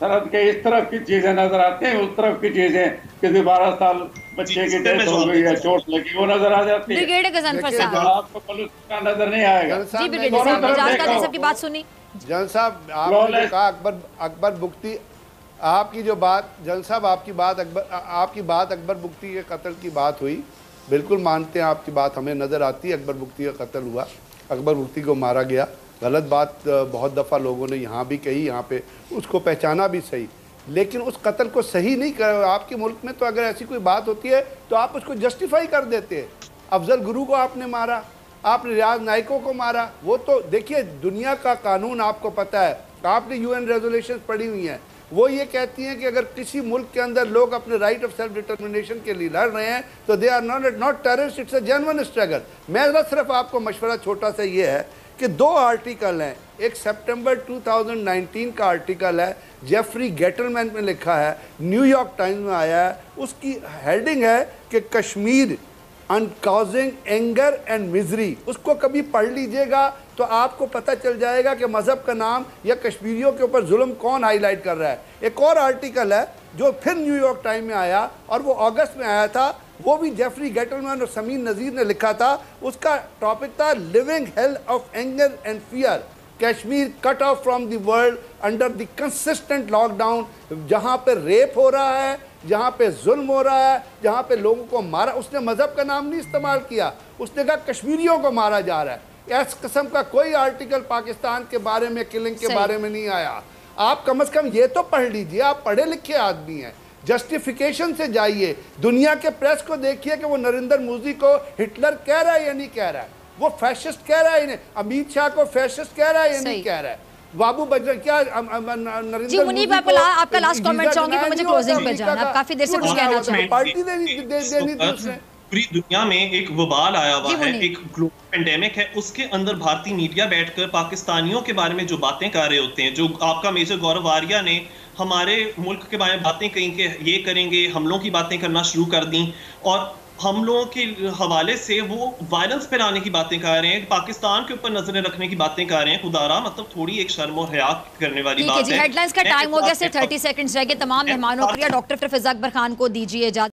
Speaker 6: सरहद के इस तरफ़ की चीज़ें नज़र आती हैं उस तरफ़ की चीज़ें। किसी बारह साल बच्चे की डेथ हो गई या चोट लगी वो नज़र आ जाती है। आपको बलूचिस्तान नज़र नहीं आएगा। हो।
Speaker 4: की
Speaker 1: जन साहब आपने कहा अकबर अकबर बुख्ती आपकी जो बात जन साहब आपकी बात अकबर आपकी बात अकबर बुख्ती के कत्ल की बात हुई। बिल्कुल मानते हैं आपकी बात, हमें नज़र आती है, अकबर बुख्ती का कत्ल हुआ। अकबर बुख्ती को मारा गया। गलत बात बहुत दफ़ा लोगों ने यहाँ भी कही, यहाँ पे उसको पहचाना भी सही। लेकिन उस कत्ल को सही नहीं कर, आपके मुल्क में तो अगर ऐसी कोई बात होती है तो आप उसको जस्टिफाई कर देते हैं। अफजल गुरु को आपने मारा आपने रियाज नाइकों को मारा। वो तो देखिए, दुनिया का कानून आपको पता है। आपने यूएन रेजोल्यूशन पढ़ी हुई हैं। वो ये कहती हैं कि अगर किसी मुल्क के अंदर लोग अपने राइट ऑफ़ सेल्फ डिटर्मिनेशन के लिए लड़ रहे हैं तो they are not not terrorist it's a genuine struggle मेरा सिर्फ़ आपको मशवरा छोटा सा ये है कि दो आर्टिकल हैं। एक सितंबर 2019 का आर्टिकल है जेफरी गेटलमैन में लिखा है न्यूयॉर्क टाइम्स में आया है। उसकी हेडिंग है कि कश्मीर अनकाउजिंग एंगर एंड मिजरी उसको कभी पढ़ लीजिएगा तो आपको पता चल जाएगा कि मज़हब का नाम या कश्मीरियों के ऊपर जुल्म कौन हाईलाइट कर रहा है। एक और आर्टिकल है जो फिर न्यूयॉर्क टाइम में आया और वो अगस्त में आया था। वो भी जेफरी गेटलमैन और समीन नज़ीर ने लिखा था। उसका टॉपिक था living hell of anger and fear Kashmir cut off from the world under the consistent lockdown जहाँ पर रेप हो रहा है जहाँ पे जुल्म हो रहा है जहाँ पे लोगों को मारा उसने मज़हब का नाम नहीं इस्तेमाल किया उसने कहा कश्मीरियों को मारा जा रहा है। इस किस्म का कोई आर्टिकल पाकिस्तान के बारे में किलिंग के बारे में नहीं आया। आप कम अज़ कम ये तो पढ़ लीजिए आप पढ़े लिखे आदमी हैं। जस्टिफिकेशन से जाइए। दुनिया के प्रेस को देखिए कि वो नरेंद्र मोदी को हिटलर कह रहा है या नहीं कह रहा है। वो फैशिस्ट कह रहा है या नहीं? अमित शाह को फैशिस्ट कह रहा है या नहीं कह रहा है? बाबू बजरंग क्या
Speaker 4: जी, मुनीब, आपका
Speaker 1: को
Speaker 4: ला- आपका last
Speaker 1: वीज़ा
Speaker 4: चाहूँगी, फिर मुझे closing पे जाना आप काफ़ी देर से कुछ कहना
Speaker 1: होता?
Speaker 4: चाह रहे हैं।
Speaker 1: पार्टी देनी
Speaker 9: इस
Speaker 1: देनी थी
Speaker 9: पूरी दुनिया में एक वबाल आया हुआ है एक ग्लोबल पेंडेमिक है। उसके अंदर भारतीय मीडिया बैठकर पाकिस्तानियों के बारे में जो बातें कर रहे होते हैं जो आपका मेजर गौरव आर्या ने हमारे मुल्क के बारे में बातें कही कि ये करेंगे हमलों की बातें करना शुरू कर दी। और हमलों के हवाले से वो वायलेंस फैलाने की बातें कर रहे हैं पाकिस्तान के ऊपर नज़रें रखने की बातें कर रहे हैं। खुदारा मतलब थोड़ी एक शर्म और हयात करने वाली
Speaker 4: है
Speaker 9: बात
Speaker 4: जी
Speaker 9: है।
Speaker 4: हेडलाइंस का टाइम हो गया सिर्फ़ थर्टी सेकंड्स रह गए। तमाम मेहमानों को डॉक्टर फिजा अकबर खान को दीजिए